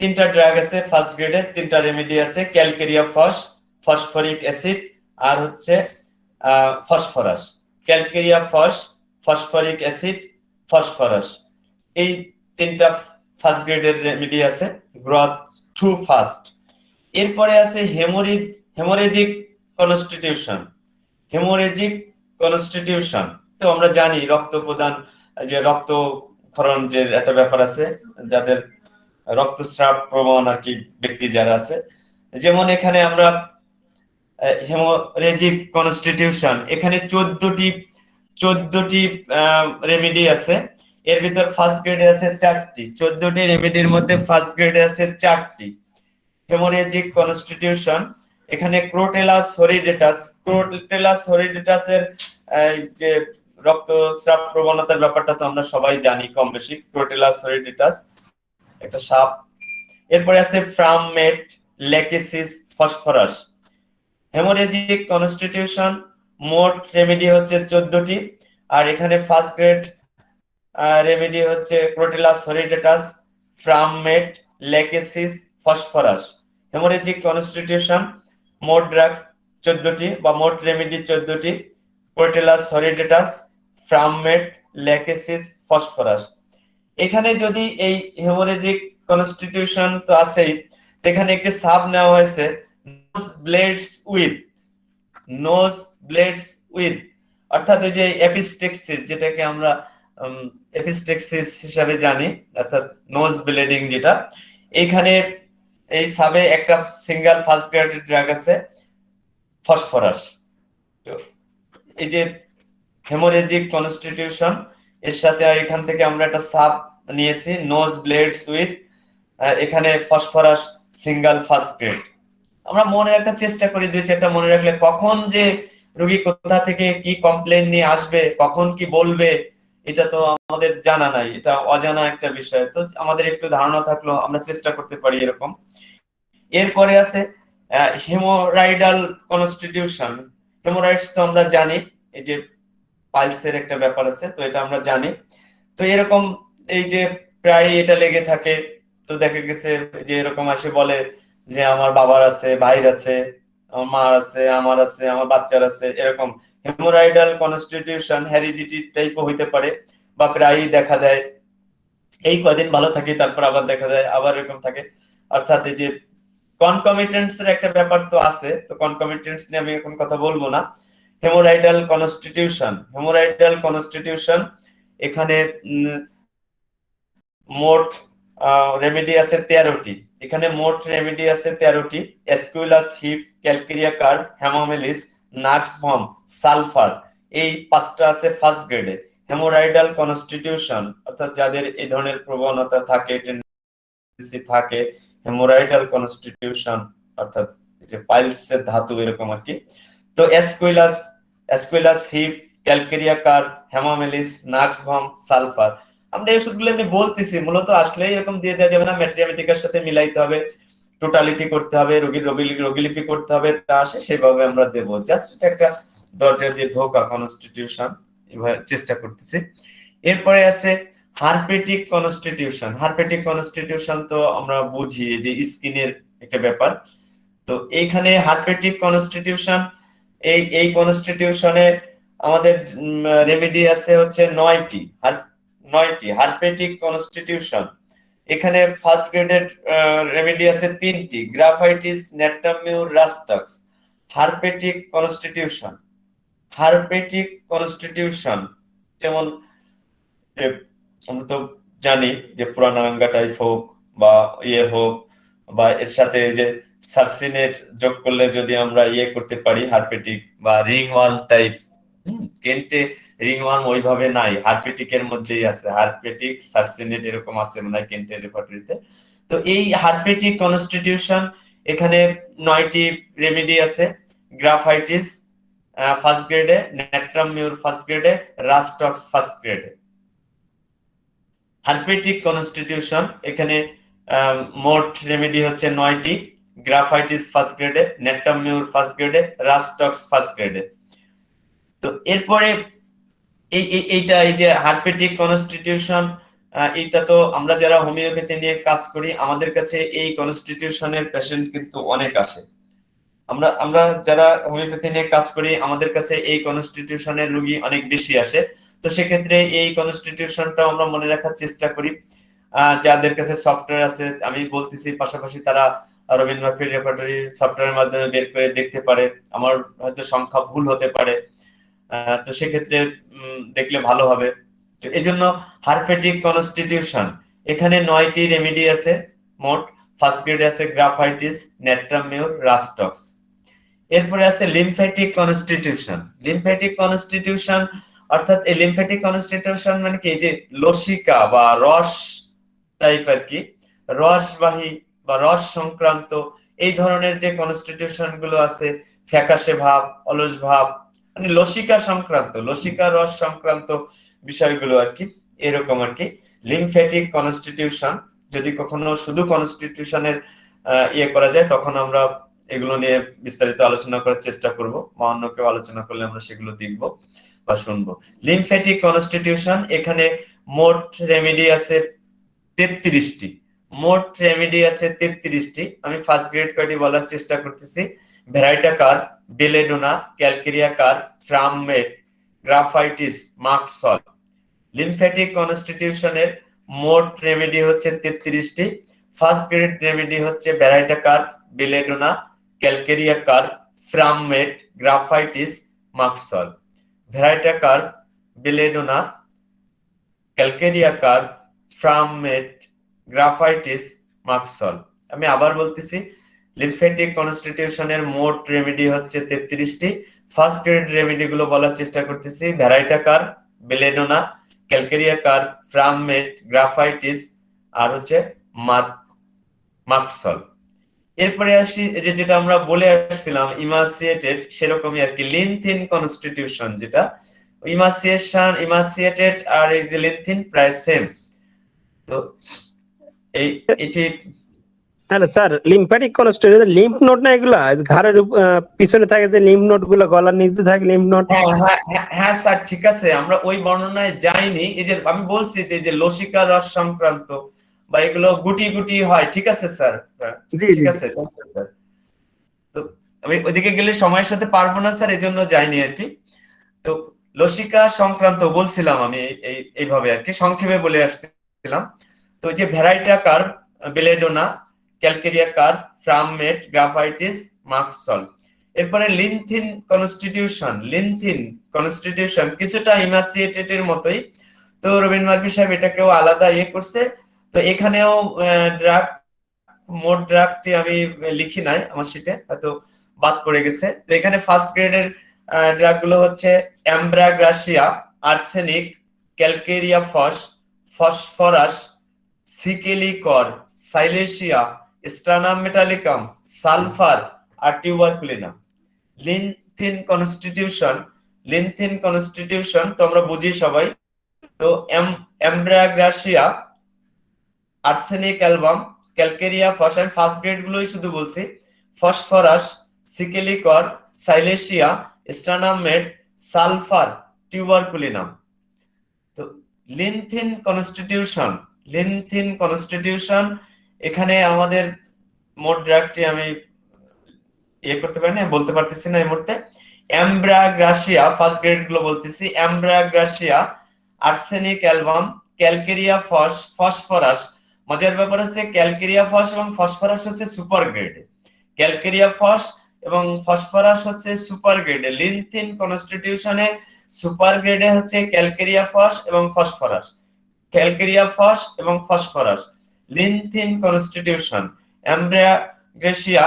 তিনটা ড্রাগ আছে ফার্স্ট গ্রেডের তিনটা রেমেডি আছে ক্যালকেরিয়া ফস ফসফরিক অ্যাসিড আর হচ্ছে phosphorus calcarea phos phosphoric acid phosphorus এই তিনটা ফার্স্ট গ্রেডের রেমেডি আছে গ্রোথ টু ফাস্ট এরপরে আছে haemorrhage haemorrhagic constitution haemorrhagic constitution তো আমরা জানি রক্ত প্রদান যে রক্ত রক্তক্ষরণ যে একটা ব্যাপার আছে, যাদের রক্তস্রাব প্রবণ আর কি ব্যক্তি যারা আছে। যেমন এখানে আমরা হেমোরেজিক কনস্টিটিউশন এখানে চোদ্দটি চোদ্দটি রেমেডি আছে। এর ভিতর ফার্স্ট গ্রেডে আছে চারটি। চোদ্দটি রেমেডির মধ্যে ফার্স্ট গ্রেডে আছে চারটি। হেমোরেজিক কনস্টিটিউশন এখানে ক্রোটেলাস হরিডেটাস ক্রোটেলাস হরিডেটাসের রক্তস্রাব প্রবণতার ব্যাপারটা তো আমরা সবাই জানি কম বেশি ক্রোটেলাস হরিডেটাস একটা সাপ। এরপরে আছে ferrum ferrum met lachesis phosphorus. Haemorrhagic constitution, মোট রেমেডি হচ্ছে চোদ্দটি। আর এখানে ফার্স্ট গ্রেড রেমেডি হচ্ছে crotalus horridus ferrum met lachesis phosphorus. Haemorrhagic constitution, মোট ড্রাগ চোদ্দটি বা মোট রেমেডি চোদ্দটি। Crotalus horridus ferrum met lachesis phosphorus. এখানে যদি এই হেমোরেজিক কনস্টিটিউশন তো আছেই এখানে একটি সাব নেওয়া হয়েছে nose bleeds with nose bleeds with অর্থাৎ যে এপিস্টেক্সিস যেটাকে আমরা এপিস্টেক্সিস হিসাবে জানি, অর্থাৎ নোজ ব্লেডিং যেটা এখানে এই সাবে একটা সিঙ্গেল ফার্স্ট গ্রেডেড ড্রাগ আছে ফসফরাস এই যে হেমোরেজিক কনস্টিটিউশন এর সাথে এখান থেকে আমরা একটা সাব নিয়েছি নোজ ব্লেডস উইথ এখানে ফসফরাস সিঙ্গেল ফার্স্ট গ্রেড আমরা মনে রাখার চেষ্টা করি, দুই চারটা মনে রাখলে কখন যে রোগী কোথা থেকে কি কমপ্লেন নিয়ে আসবে, কখন কি বলবে, এটা তো আমাদের জানা নাই, এটা অজানা একটা বিষয়। তো আমাদের একটু ধারণা থাকল, আমরা চেষ্টা করতে পারি এরকম। এরপরে আছে হেমোরাইডাল কনস্টিটিউশন হেমোরাইডস তো আমরা জানি, এই যে পাইলসের একটা ব্যাপার আছে, তো এটা আমরা জানি। তো এরকম এই যে প্রায় এটা লেগে থাকে, তো দেখা গেছে যে এরকম আসে বলে যে আমার বাবার আছে ভাইয়ের আছে, আমার মার আছে, আমার আছে, আমার বাচ্চার আছে, এরকম। হেমোরাইডাল কনস্টিটিউশন হেরিডিটি টাইপও হইতে পারে, বা প্রায়ই দেখা দেয়। এই কদিন ভালো থাকে, তারপর আবার দেখা যায় আবার এরকম থাকে। অর্থাৎ এই যে কনকমিটেন্টস এর একটা ব্যাপার তো আছে, তো কনকমিটেন্টস নিয়ে আমি এখন কথা বলব না। হেমোরাইডাল কনস্টিটিউশন হেমোরাইডাল কনস্টিটিউশন এখানে মোট রেমেডি আছে তেরোটি। এখানে মোট রেমেডি আছে তেরোটি। Aesculus hip calcarea carb hamamelis nux form sulphur এই পাঁচটা আছে ফার্স্ট গ্রেডে হেমোরাইডাল কনস্টিটিউশন অর্থাৎ যাদের এই ধরনের প্রবণতা থাকে টেন্ডেন্সি থাকে হেমোরাইডাল কনস্টিটিউশন অর্থাৎ যে পাইলসের ধাতু এরকম আর কি। তো aesculus aesculus, hip, calcarea carb, hamamelis nux form sulphur. আমরা এই ওষুধগুলো এমনি বলতেছি, মূলত আসলে এরকম দিয়ে দেওয়া যাবে না, ম্যাট্রিয়ামেটিকার সাথে মিলাইতে হবে টোটালিটি করতে হবে, রোগীর রোগীলিপি করতে হবে, তা আসে সেভাবে আমরা দেবো। জাস্ট এটা একটা দরজা দিয়ে ঢোকা কনস্টিটিউশন চেষ্টা করতেছি। এরপরে আছে হারপেটিক কনস্টিটিউশন হারপেটিক কনস্টিটিউশন তো আমরা বুঝি যে স্কিনের একটা ব্যাপার। তো এইখানে হারপেটিক কনস্টিটিউশন এই এই কনস্টিটিউশনে আমাদের রেমেডি আছে হচ্ছে নয়টি নয়টি হারপেটিক কনস্টিটিউশন এখানে ফার্স্ট গ্রেডেড রেমেডি আছে তিনটি graphites natrum mur rhus tox herpetic constitution herpetic constitution যেমন আমরা তো জানি যে পুরানাঙ্গা টাইপ হোক বা ইয়ে হোক বা এর সাথে যে সার্সিনেট যোগ করলে যদি আমরা ইয়ে করতে পারি, হারপেটিক বা রিং ওয়ার্ম টাইপ। কেন্টে রিং ওয়ার্ম ওইভাবে নাই, হারপেটিকের মধ্যেই আছে। হারপেটিক সার্সিনেট এরকম আছে মানে কেন্টের রেপার্টরিতে। তো এই হারপেটিক কনস্টিটিউশন, এখানে নয়টি রেমেডি আছে। গ্রাফাইটিস ফার্স্ট গ্রেডে নেট্রাম মিউর ফার্স্ট গ্রেডে, রাস্টক্স ফার্স্ট গ্রেডে। হারপেটিক কনস্টিটিউশন, এখানে মোট রেমেডি হচ্ছে নয়টি। গ্রাফাইটিস ফার্স্ট গ্রেডে নেট্রাম মিউর ফার্স্ট গ্রেডে রাস্টক্স ফার্স্ট গ্রেডে তো এরপরে এই এইটা, এই যে হারপেটিক কনস্টিটিউশন এইটা তো আমরা যারা হোমিওপ্যাথি নিয়ে কাজ করি, আমাদের কাছে এই কনস্টিটিউশনের পেশেন্ট কিন্তু অনেক আসে। আমরা আমরা যারা হোমিওপ্যাথি নিয়ে কাজ করি, আমাদের কাছে এই কনস্টিটিউশনের রোগী অনেক বেশি আসে। তো সেক্ষেত্রে এই কনস্টিটিউশনটা আমরা মনে রাখার চেষ্টা করি। যাদের কাছে সফটওয়্যার আছে, আমি বলতেছি পাশাপাশি তারা রবীন্দ্র মার্ফির রেপার্টরি সফটওয়্যারের মাধ্যমে বের করে দেখতে পারে। আমার হয়তো সংখ্যা ভুল হতে পারে। তো সেক্ষেত্রে দেখলে ভালো হবে। তো এই জন্য হারফেটিক কনস্টিটিউশন এখানে নয়টি রেমেডি আছে, মোট ফার্স্ট গ্রেড আছে graphites natrum mur rhus tox এরপরে আছে লিমফ্যাটিক কনস্টিটিউশন লিমফ্যাটিক কনস্টিটিউশন অর্থাৎ এই লিমফ্যাটিক কনস্টিটিউশন মানে কি? যে লসিকা বা রস টাইপ আর কি, রসবাহী বা রস সংক্রান্ত এই ধরনের যে কনস্টিটিউশনগুলো আছে, ফ্যাকাশে ভাব, অলস ভাব মানে লসিকা সংক্রান্ত, লসিকা রস সংক্রান্ত বিষয়গুলো আর কি, এরকম আর কি। লিমফ্যাটিক কনস্টিটিউশন যদি কখনো শুধু কনস্টিটিউশনের ইয়ে করা যায়, তখন আমরা এগুলো নিয়ে বিস্তারিত আলোচনা করার চেষ্টা করব, বা অন্য কেউ আলোচনা করলে আমরা সেগুলো দেখব বা শুনব। লিমফ্যাটিক কনস্টিটিউশন এখানে মোট রেমেডি আছে তেত্রিশটি। মোট রেমেডি আছে তেত্রিশটি। আমি ফার্স্ট গ্রেড কয়টি বলার চেষ্টা করতেছি। Baryta carb belladonna calcarea carb ferrum met graphites merc sol lymphatic কনস্টিটিউশনের মোট রেমেডি হচ্ছে তেত্রিশটি। ফার্স্ট গ্রেড রেমেডি হচ্ছে baryta carb belladonna calcarea carb ferrum met graphites merc sol baryta carb belladonna calcarea carb ferrum met graphites merc sol আমি আবার বলতেছি, lymphatic কনস্টিটিউশনের মোট remedy হচ্ছে তেত্রিশটি। ফার্স্ট গ্রেড রেমেডি গুলো বলার চেষ্টা করতেছি, baryta carb? Belladonna calcarea carb? Ferrum met graphites, আর হচ্ছে মার্ক মার্কসল এরপরে আসি যে যেটা আমরা বলে আসছিলাম, ইমাসিয়েটেড, সেরকমই আর কি, লিনথিন কনস্টিটিউশন যেটা। ইমাসিয়েশন, ইমাসিয়েটেড আর এই যে লিনথিন, প্রায় সেম তো এটি তাহলে sir lymphatic constitution lymph node না এগুলা ঘাড়ের পিছনে থাকে যে লিম্ফ নোডগুলো গলার নিচে থাকে লিম্ফ নোড হ্যাঁ হ্যাঁ হ্যাঁ, হ্যাঁ স্যার ঠিক আছে। আমরা ওই বর্ণনায় যাইনি। এই যে আমি বলছি যে যে লসিকা রস সংক্রান্ত বা এগুলো গুটি গুটি হয় ঠিক আছে স্যার? হ্যাঁ, ঠিক আছে স্যার। তো আমি ওইদিকে গেলে সময়ের সাথে পারব না স্যার এই জন্য যাইনি আর কি। তো লসিকা সংক্রান্ত বলছিলাম আমি এই- এই এইভাবে আর কি। সংক্ষেপে বলে আসছিলাম। তো যে baryta carb, belladonna, calcarea carb, ferrum met, graphites merc sol এরপরে lean thin constitution lean thin constitution, কিছুটা ইমাসিয়েটেড এর মতোই। তো রবীন মার্ফি সাহেব এটাকেও আলাদা ইয়ে করছে। তো এখানেও ড্রাগ মোট ড্রাগটি আমি লিখি নাই আমার শিটে হয়তো বাদ পড়ে গেছে। তো এখানে ফার্স্ট গ্রেডের ড্রাগগুলো হচ্ছে ambra grisea, arsenic, calcarea phos, phosphorus secale cor silicea stannum metallicum sulphur আর tuberculinum. Lean thin constitution lean thin constitution তো আমরা বুঝি সবাই। তো ambra grisea, arsenic album, calcarea phos আমি ফার্স্ট গ্রেড গুলোই শুধু বলছি। Phosphorus, secale cor silicea stannum met, sulphur, tuberculinum. তো লিনথিন কনস্টিটিউশন লিনথিন কনস্টিটিউশন এখানে আমাদের মোট ড্রাগটি আমি ইয়ে করতে পারি না বলতে পারতেছি না এই মুহূর্তে। অ্যাম্ব্রাগ্রাসিয়া ফার্স্ট গ্রেডগুলো বলতেছি। Ambra grisea arsenic album calcarea phos phosphorus মজার ব্যাপার হচ্ছে ক্যালকেরিয়া ফস এবং ফসফরাস হচ্ছে সুপার গ্রেড ক্যালকেরিয়া ফস এবং ফসফরাস হচ্ছে সুপার গ্রেডে লিনথিন কনস্টিটিউশনে সুপার গ্রেডে হচ্ছে ক্যালকেরিয়া ফস এবং ফসফরাস ক্যালকেরিয়া ফস এবং phosphorus, lean thin constitution ambra grisea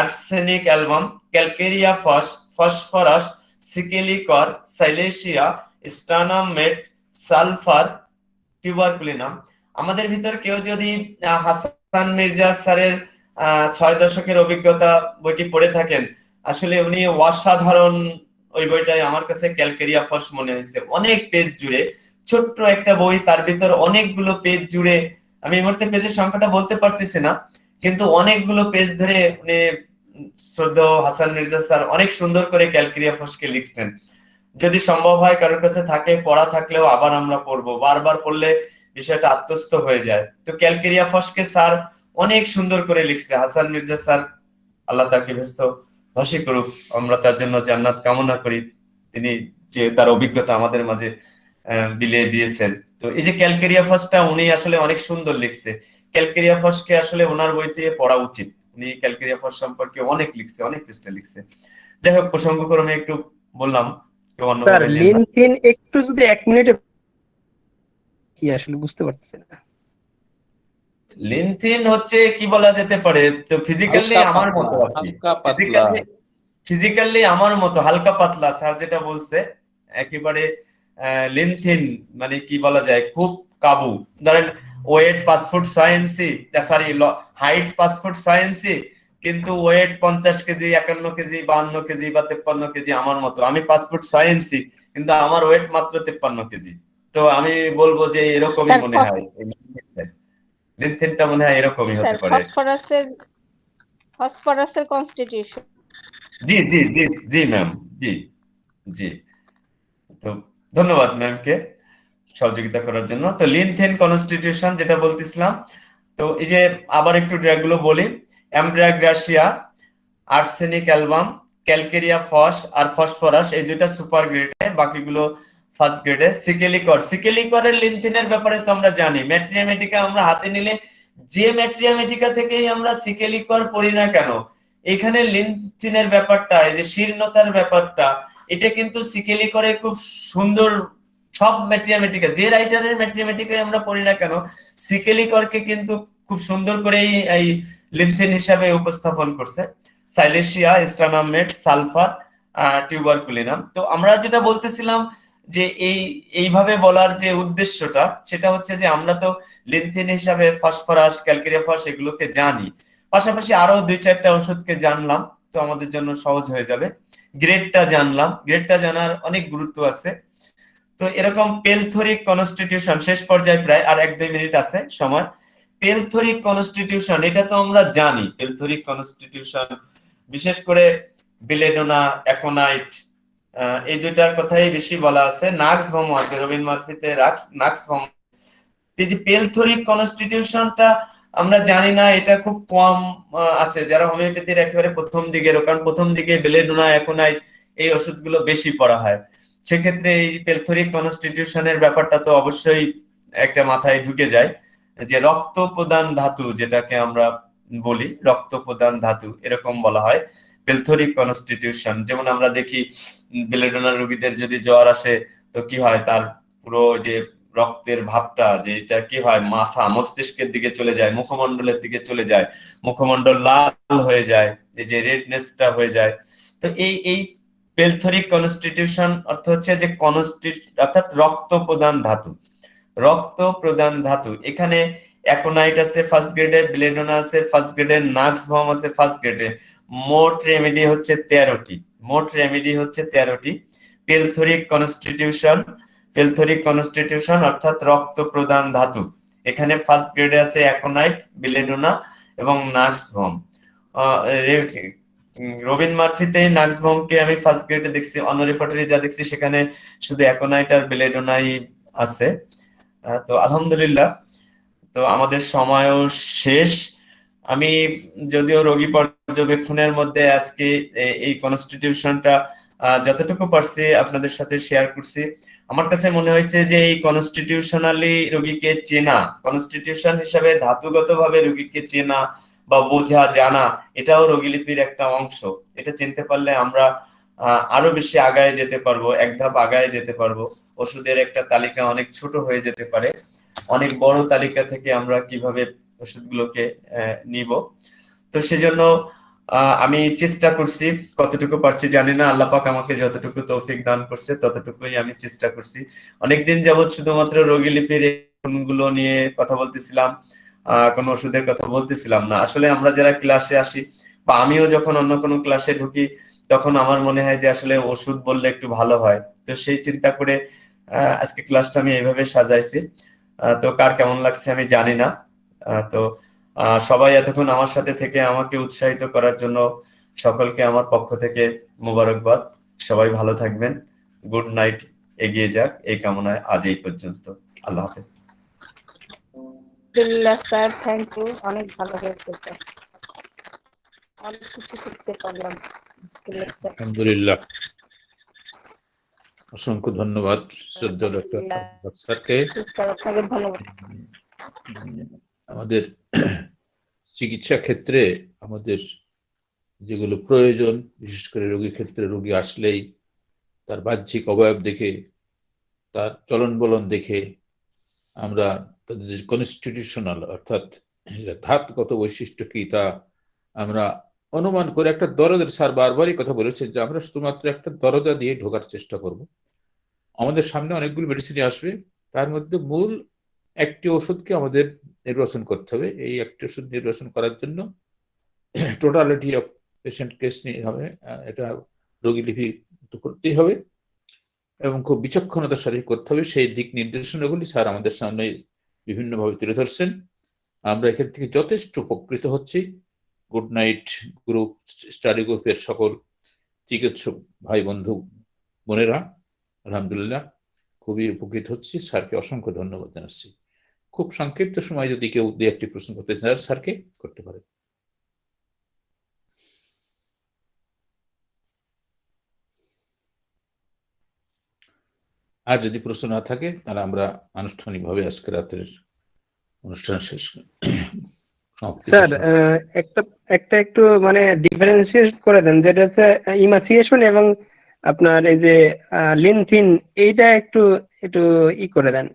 arsenic album, calcarea phos, phosphorus, secale cor silicea stannum met sulphur, tuberculinum. আমাদের ভিতর কেউ যদি হাসান মির্জা স্যারের ছয় দশকের অভিজ্ঞতা বইটি পড়ে থাকেন, আসলে উনি অসাধারণ ওই বইটাই আমার কাছে ক্যালকেরিয়া ফস মনে হয়েছে। অনেক পেজ জুড়ে ছোট্ট একটা বই, তার ভিতর অনেকগুলো পেজ জুড়ে, আমি এই মুহূর্তে পেজের সংখ্যাটা বলতে পারতেছি না, কিন্তু অনেকগুলো পেজ ধরে উনি শ্রদ্ধেয় হাসান মির্জা স্যার অনেক সুন্দর করে ক্যালকেরিয়া ফসকে লিখছেন। যদি সম্ভব হয়, কারোর কাছে থাকে, পড়া থাকলেও আবার আমরা পড়ব। বারবার পড়লে বিষয়টা আত্মস্থ হয়ে যায়। তো ক্যালকেরিয়া ফসকে স্যার অনেক সুন্দর করে লিখছে। হাসান মির্জা স্যার, আল্লাহ তাকে ব্যস্ত হাসি করুক। আমরা তার জন্য জান্নাত কামনা করি। তিনি যে তার অভিজ্ঞতা আমাদের মাঝে আহ, বিলিয়ে দিয়েছেন। তো এই যে ক্যালকেরিয়া ফসটা উনি আসলে অনেক সুন্দর লিখছে। ক্যালকেরিয়া ফসকে আসলে ওনার বইতে পড়া উচিত। উনি ক্যালকেরিয়া ফস সম্পর্কে অনেক লিখছে অনেক পৃষ্ঠা লিখছে। যাই হোক প্রসঙ্গক্রমে একটু বললাম একটু যদি এক মিনিটে কি আসলে বুঝতে পারতেছি না। লিনথিন হচ্ছে কি বলা যেতে পারে? তো ফিজিক্যালি আমার মতো। ফিজিক্যালি আমার মতো হালকা পাতলা স্যার যেটা বলছে একেবারে লিনথিন মানে কি বলা যায় খুব কাবু। ধরেন ওয়েট পাঁচ ফুট ছয় ইঞ্চি সরি হাইট পাঁচ ফুট ছয় ইঞ্চি কিন্তু ওয়েট পঞ্চাশ কেজি একান্ন কেজি বান্ন কেজি বা তেপ্পান্ন কেজি আমার মতো। আমি পাঁচ ফুট ছয় ইঞ্চি কিন্তু আমার ওয়েট মাত্র তেপ্পান্ন কেজি। তো আমি বলব যে এরকমই মনে হয়। লিনথেনটা। মনে হয় এরকমই হতে পারে। ফসফরাসের ফসফরাসের কনস্টিটিউশন জি জি জি জি ম্যাম জি জি। তো ধন্যবাদ ম্যামকে সহযোগিতা করার জন্য। তো লিনথেন কনস্টিটিউশন যেটা বলতেছিলাম, তো এই যে আবার একটু ড্রাগগুলো বলি ambra grisea arsenic album calcarea phos আর ফসফরাস এই দুইটা সুপার গ্রেডে বাকিগুলো ফার্স্ট গ্রেডে সিকেলিকর সিকেলিকরের লিনথেনের ব্যাপারে তো আমরা জানি ম্যাট্রিয়ামেটিকা আমরা হাতে নিলে যে ম্যাট্রিয়ামেটিকা থেকেই আমরা সিকেলিকর পড়ি না কেন? এখানে লিনথিনের ব্যাপারটা, এই যে শীর্ণতার ব্যাপারটা এটা কিন্তু সিকেলি করে খুব সুন্দর সব ম্যাট্রিয়ামেটিকা যে রাইটারের ম্যাট্রিয়ামেটিকায় আমরা পড়ি না কেন, সিকেলি করকে কিন্তু খুব সুন্দর করে এই- লিনথিন হিসাবে উপস্থাপন করছে। সাইলেশিয়া স্ট্রানামেট সালফার টিউবারকুলিনাম তো আমরা যেটা বলতেছিলাম যে এই, এইভাবে বলার যে উদ্দেশ্যটা, সেটা হচ্ছে যে আমরা তো লিনথিন হিসাবে ফসফরাস ক্যালকেরিয়া ফস এগুলোকে জানি। পাশাপাশি আরও দুই চারটা ওষুধকে জানলাম, তো আমাদের জন্য সহজ হয়ে যাবে। গ্রেডটা জানলাম। গ্রেডটা জানার অনেক গুরুত্ব আছে। তো এরকম পেলথরিক কনস্টিটিউশন, শেষ পর্যায়ে প্রায় আর এক দুই মিনিট আছে সময়। পেলথরিক কনস্টিটিউশন, এটা তো আমরা জানি। পেলথরিক কনস্টিটিউশন, বিশেষ করে বিলেডোনা, অ্যাকোনাইট এই দুইটার কথাই বেশি বলা আছে। নাক্স ভম আছে রবিন মার্ফিতে নাক্স ভম। এই যে পেলথরিক কনস্টিটিউশনটা আমরা জানি না, এটা খুব কম আছে। যারা হোমিওপ্যাথির একেবারে প্রথম দিকের কারণ প্রথম দিকে বেলেডোনা অ্যাকোনাইট এই ওষুধগুলো বেশি পড়া হয়। সেক্ষেত্রে এই পেলথরিক কনস্টিটিউশনের ব্যাপারটা তো অবশ্যই একটা মাথায় ঢুকে যায়, যে রক্ত প্রদান ধাতু যেটাকে আমরা বলি রক্ত প্রদান ধাতু, এরকম বলা হয়, পেলথরিক কনস্টিটিউশন। যেমন আমরা দেখি, বেলেডোনার রোগীদের যদি জ্বর আসে, তো কি হয়? তার পুরো যে রক্তের ভাবটা, যে এটা কি হয়? মাথা মস্তিষ্কের দিকে চলে যায়, মুখমণ্ডলের দিকে চলে যায়, মুখমণ্ডল লাল হয়ে যায়, এই যে রেডনেসটা হয়ে যায়। তো এই এই পেলথরিক কনস্টিটিউশন অর্থ হচ্ছে যে কনস্টিটিউ অর্থাৎ রক্ত প্রদান ধাতু। রক্ত প্রদান ধাতু। এখানে অ্যাকোনাইট আছে ফার্স্ট গ্রেডে ব্লেডোনা আছে ফার্স্ট গ্রেডে নাক্স ভম আছে ফার্স্ট গ্রেডে মোট রেমেডি হচ্ছে তেরোটি। মোট রেমেডি হচ্ছে তেরোটি। পেলথরিক কনস্টিটিউশন পেলথরিক কনস্টিটিউশন অর্থাৎ রক্ত প্রদান ধাতু। এখানে ফার্স্ট গ্রেডে আছে অ্যাকোনাইট বিলেডোনা এবং নাক্স ভম রবিন মার্ফিতে নাক্স ভমকে আমি ফার্স্ট গ্রেডে দেখছি অন্য রেপার্টারি যা দেখছি সেখানে শুধু অ্যাকোনাইট আর বিলেডোনাই আছে। তো আলহামদুলিল্লাহ, তো আমাদের সময়ও শেষ। আমি যদিও রোগী পর্যবেক্ষণের মধ্যে আজকে এই কনস্টিটিউশনটা যতটুকু পারছি আপনাদের সাথে শেয়ার করছি। আমার কাছে মনে হয়েছে যে এই কনস্টিটিউশনালি রোগীকে চেনা কনস্টিটিউশন হিসাবে ধাতুগতভাবে রোগীকে চেনা বা বোঝা, জানা, এটাও রোগীলিপির একটা অংশ। এটা চিনতে পারলে আমরা আরও বেশি আগায় যেতে পারব, এক ধাপ আগায় যেতে পারব। ওষুধের একটা তালিকা অনেক ছোট হয়ে যেতে পারে। অনেক বড় তালিকা থেকে আমরা কীভাবে ওষুধগুলোকে নিব। তো সেজন্য আমি চেষ্টা করছি, কতটুকু পারছি জানি না, আল্লাহ পাক আমাকে যতটুকু তৌফিক দান করছে, ততটুকুই আমি চেষ্টা করছি। অনেকদিন যাবত শুধুমাত্র রোগী লিপিরগুলো নিয়ে কথা বলতেছিলাম কোনো ওষুধের কথা বলতেছিলাম না। আসলে আমরা যারা ক্লাসে আসি বা আমিও যখন অন্য কোনো ক্লাসে ঢুকি, তখন আমার মনে হয় যে আসলে ওষুধ বললে একটু ভালো হয়। তো সেই চিন্তা করে আজকে ক্লাসটা আমি এইভাবে সাজাইছি। তো কার কেমন লাগছে আমি জানি না। তো সবাই এতক্ষণ আমার সাথে থেকে আমাকে উৎসাহিত করার জন্য সকলকে আমার পক্ষ থেকে মোবারকবাদ। সবাই ভালো থাকবেন। গুড নাইট এগিয়ে যাক। এই কামনায় আজ এই পর্যন্ত। আল্লাহ হাফেজ। আলহামদুলিল্লাহ স্যার থ্যাংক ইউ অনেক ভালো হয়েছে স্যার অনেক কিছু শিখতে পারলাম। আলহামদুলিল্লাহ। অসংখ্য ধন্যবাদ শ্রদ্ধা ডক্টর স্যারকে। আপনাকে ধন্যবাদ। আমাদের চিকিৎসা ক্ষেত্রে আমাদের যেগুলো প্রয়োজন, বিশেষ করে রোগীর ক্ষেত্রে রোগী আসলেই তার বাহ্যিক অবয়ব দেখে, তার চলন বলন দেখে আমরা তাদের যে কনস্টিটিউশনাল অর্থাৎ যে ধাতগত বৈশিষ্ট্য কি তা আমরা অনুমান করে একটা দরদের স্যার বারবারই কথা বলেছেন যে আমরা শুধুমাত্র একটা দরজা দিয়ে ঢোকার চেষ্টা করব। আমাদের সামনে অনেকগুলো মেডিসিন আসবে, তার মধ্যে মূল একটি ওষুধকে আমাদের নির্বাচন করতে হবে। এই একটি ওষুধ নির্বাচন করার জন্য টোটালিটি অফ পেশেন্ট কেস নিয়ে হবে। এটা রোগী লিপি করতেই হবে এবং খুব বিচক্ষণতার সাথে করতে হবে। সেই দিক নির্দেশনাগুলি স্যার আমাদের সামনে বিভিন্নভাবে তুলে ধরছেন। আমরা এখান থেকে যথেষ্ট উপকৃত হচ্ছি। গুড নাইট গ্রুপ, স্টাডি গ্রুপের সকল চিকিৎসক ভাই বন্ধু বোনেরা, আলহামদুলিল্লাহ, খুবই উপকৃত হচ্ছি। স্যারকে অসংখ্য ধন্যবাদ জানাচ্ছি। খুব সংক্ষিপ্ত সময় যদি কেউ দু একটি প্রশ্ন করতে চান স্যারকে করতে পারে। আর যদি প্রশ্ন না থাকে তাহলে আমরা আনুষ্ঠানিকভাবে আজকে রাতের অনুষ্ঠান শেষ স্যার একটা একটা একটু মানে ডিফারেন্সিয়েট করে দেন যেটা হচ্ছে ইমাসিয়েশন এবং আপনার এই যে লিনথিন এইটা একটু একটু ই করে দেন।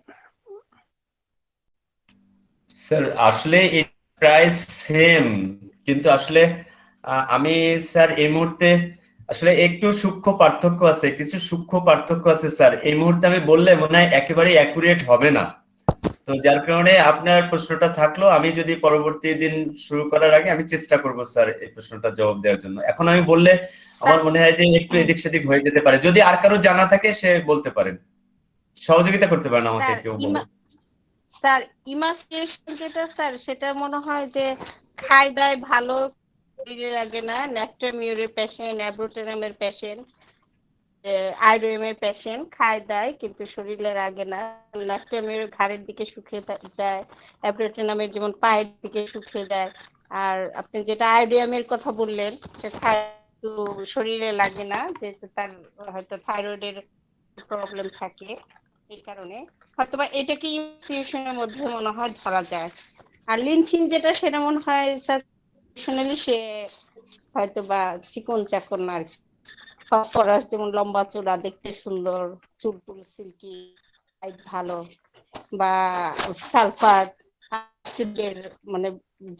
স্যার আসলে প্রায় সেম কিন্তু আসলে আমি স্যার এই মুহূর্তে আসলে একটু সূক্ষ্ম পার্থক্য আছে কিছু সূক্ষ্ম পার্থক্য আছে স্যার এই মুহূর্তে আমি বললে মনে হয় একেবারে অ্যাকুরেট হবে না। তো যার কারণে আপনার প্রশ্নটা থাকল আমি যদি পরবর্তী দিন শুরু করার আগে আমি চেষ্টা করব স্যার এই প্রশ্নটা জবাব দেওয়ার জন্য। এখন আমি বললে আমার মনে হয় যে একটু এদিক সেদিক হয়ে যেতে পারে। যদি আর কারও জানা থাকে সে বলতে পারেন। সহযোগিতা করতে পারেন আমাকে কেউ বলে ইমা স্যার ইমাসিয়েশন যেটা স্যার, সেটা মনে হয় যে খায় দায় ভালো শরীরে লাগে না। ন্যাক্টোমিউরের পেশেন্ট অ্যাব্রোটেনামের পেশেন্ট আইডোএমের পেশেন্ট খায় দায় কিন্তু শরীরে লাগে না। ন্যাক্টোমিউর ঘাড়ের দিকে শুকিয়ে দেয় অ্যাব্রোটেনামের যেমন পায়ের দিকে শুকিয়ে দেয় আর আপনি যেটা আইডিয়ামের কথা বললেন কিন্তু শরীরে লাগে না, যেহেতু তার হয়তো থাইরয়েডের প্রবলেম থাকে। এই কারণে। হয়তোবা এটাকে ইনস্টিটিউশনের মধ্যে মনে হয় ধরা যায় আর লিনথিন যেটা সেটা মনে হয় সার্কুলেশনালি সে হয়তোবা চিকন চাকন আর ফসফরাস যেমন লম্বা চূড়া দেখতে সুন্দর চুল টুল সিল্কি ভালো বা সালফার মানে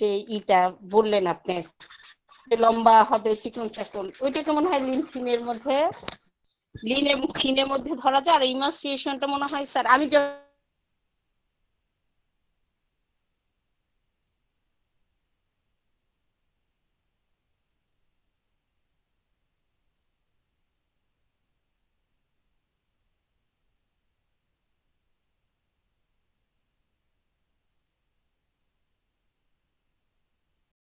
যে ইটা বললেন আপনি লম্বা হবে চিকন চাকন, ওইটাকে মনে হয় লিনথিনের মধ্যে লিন থিনের মধ্যে ধরা যায়। আর ইমাসিয়েশনটা মনে হয় স্যার আমি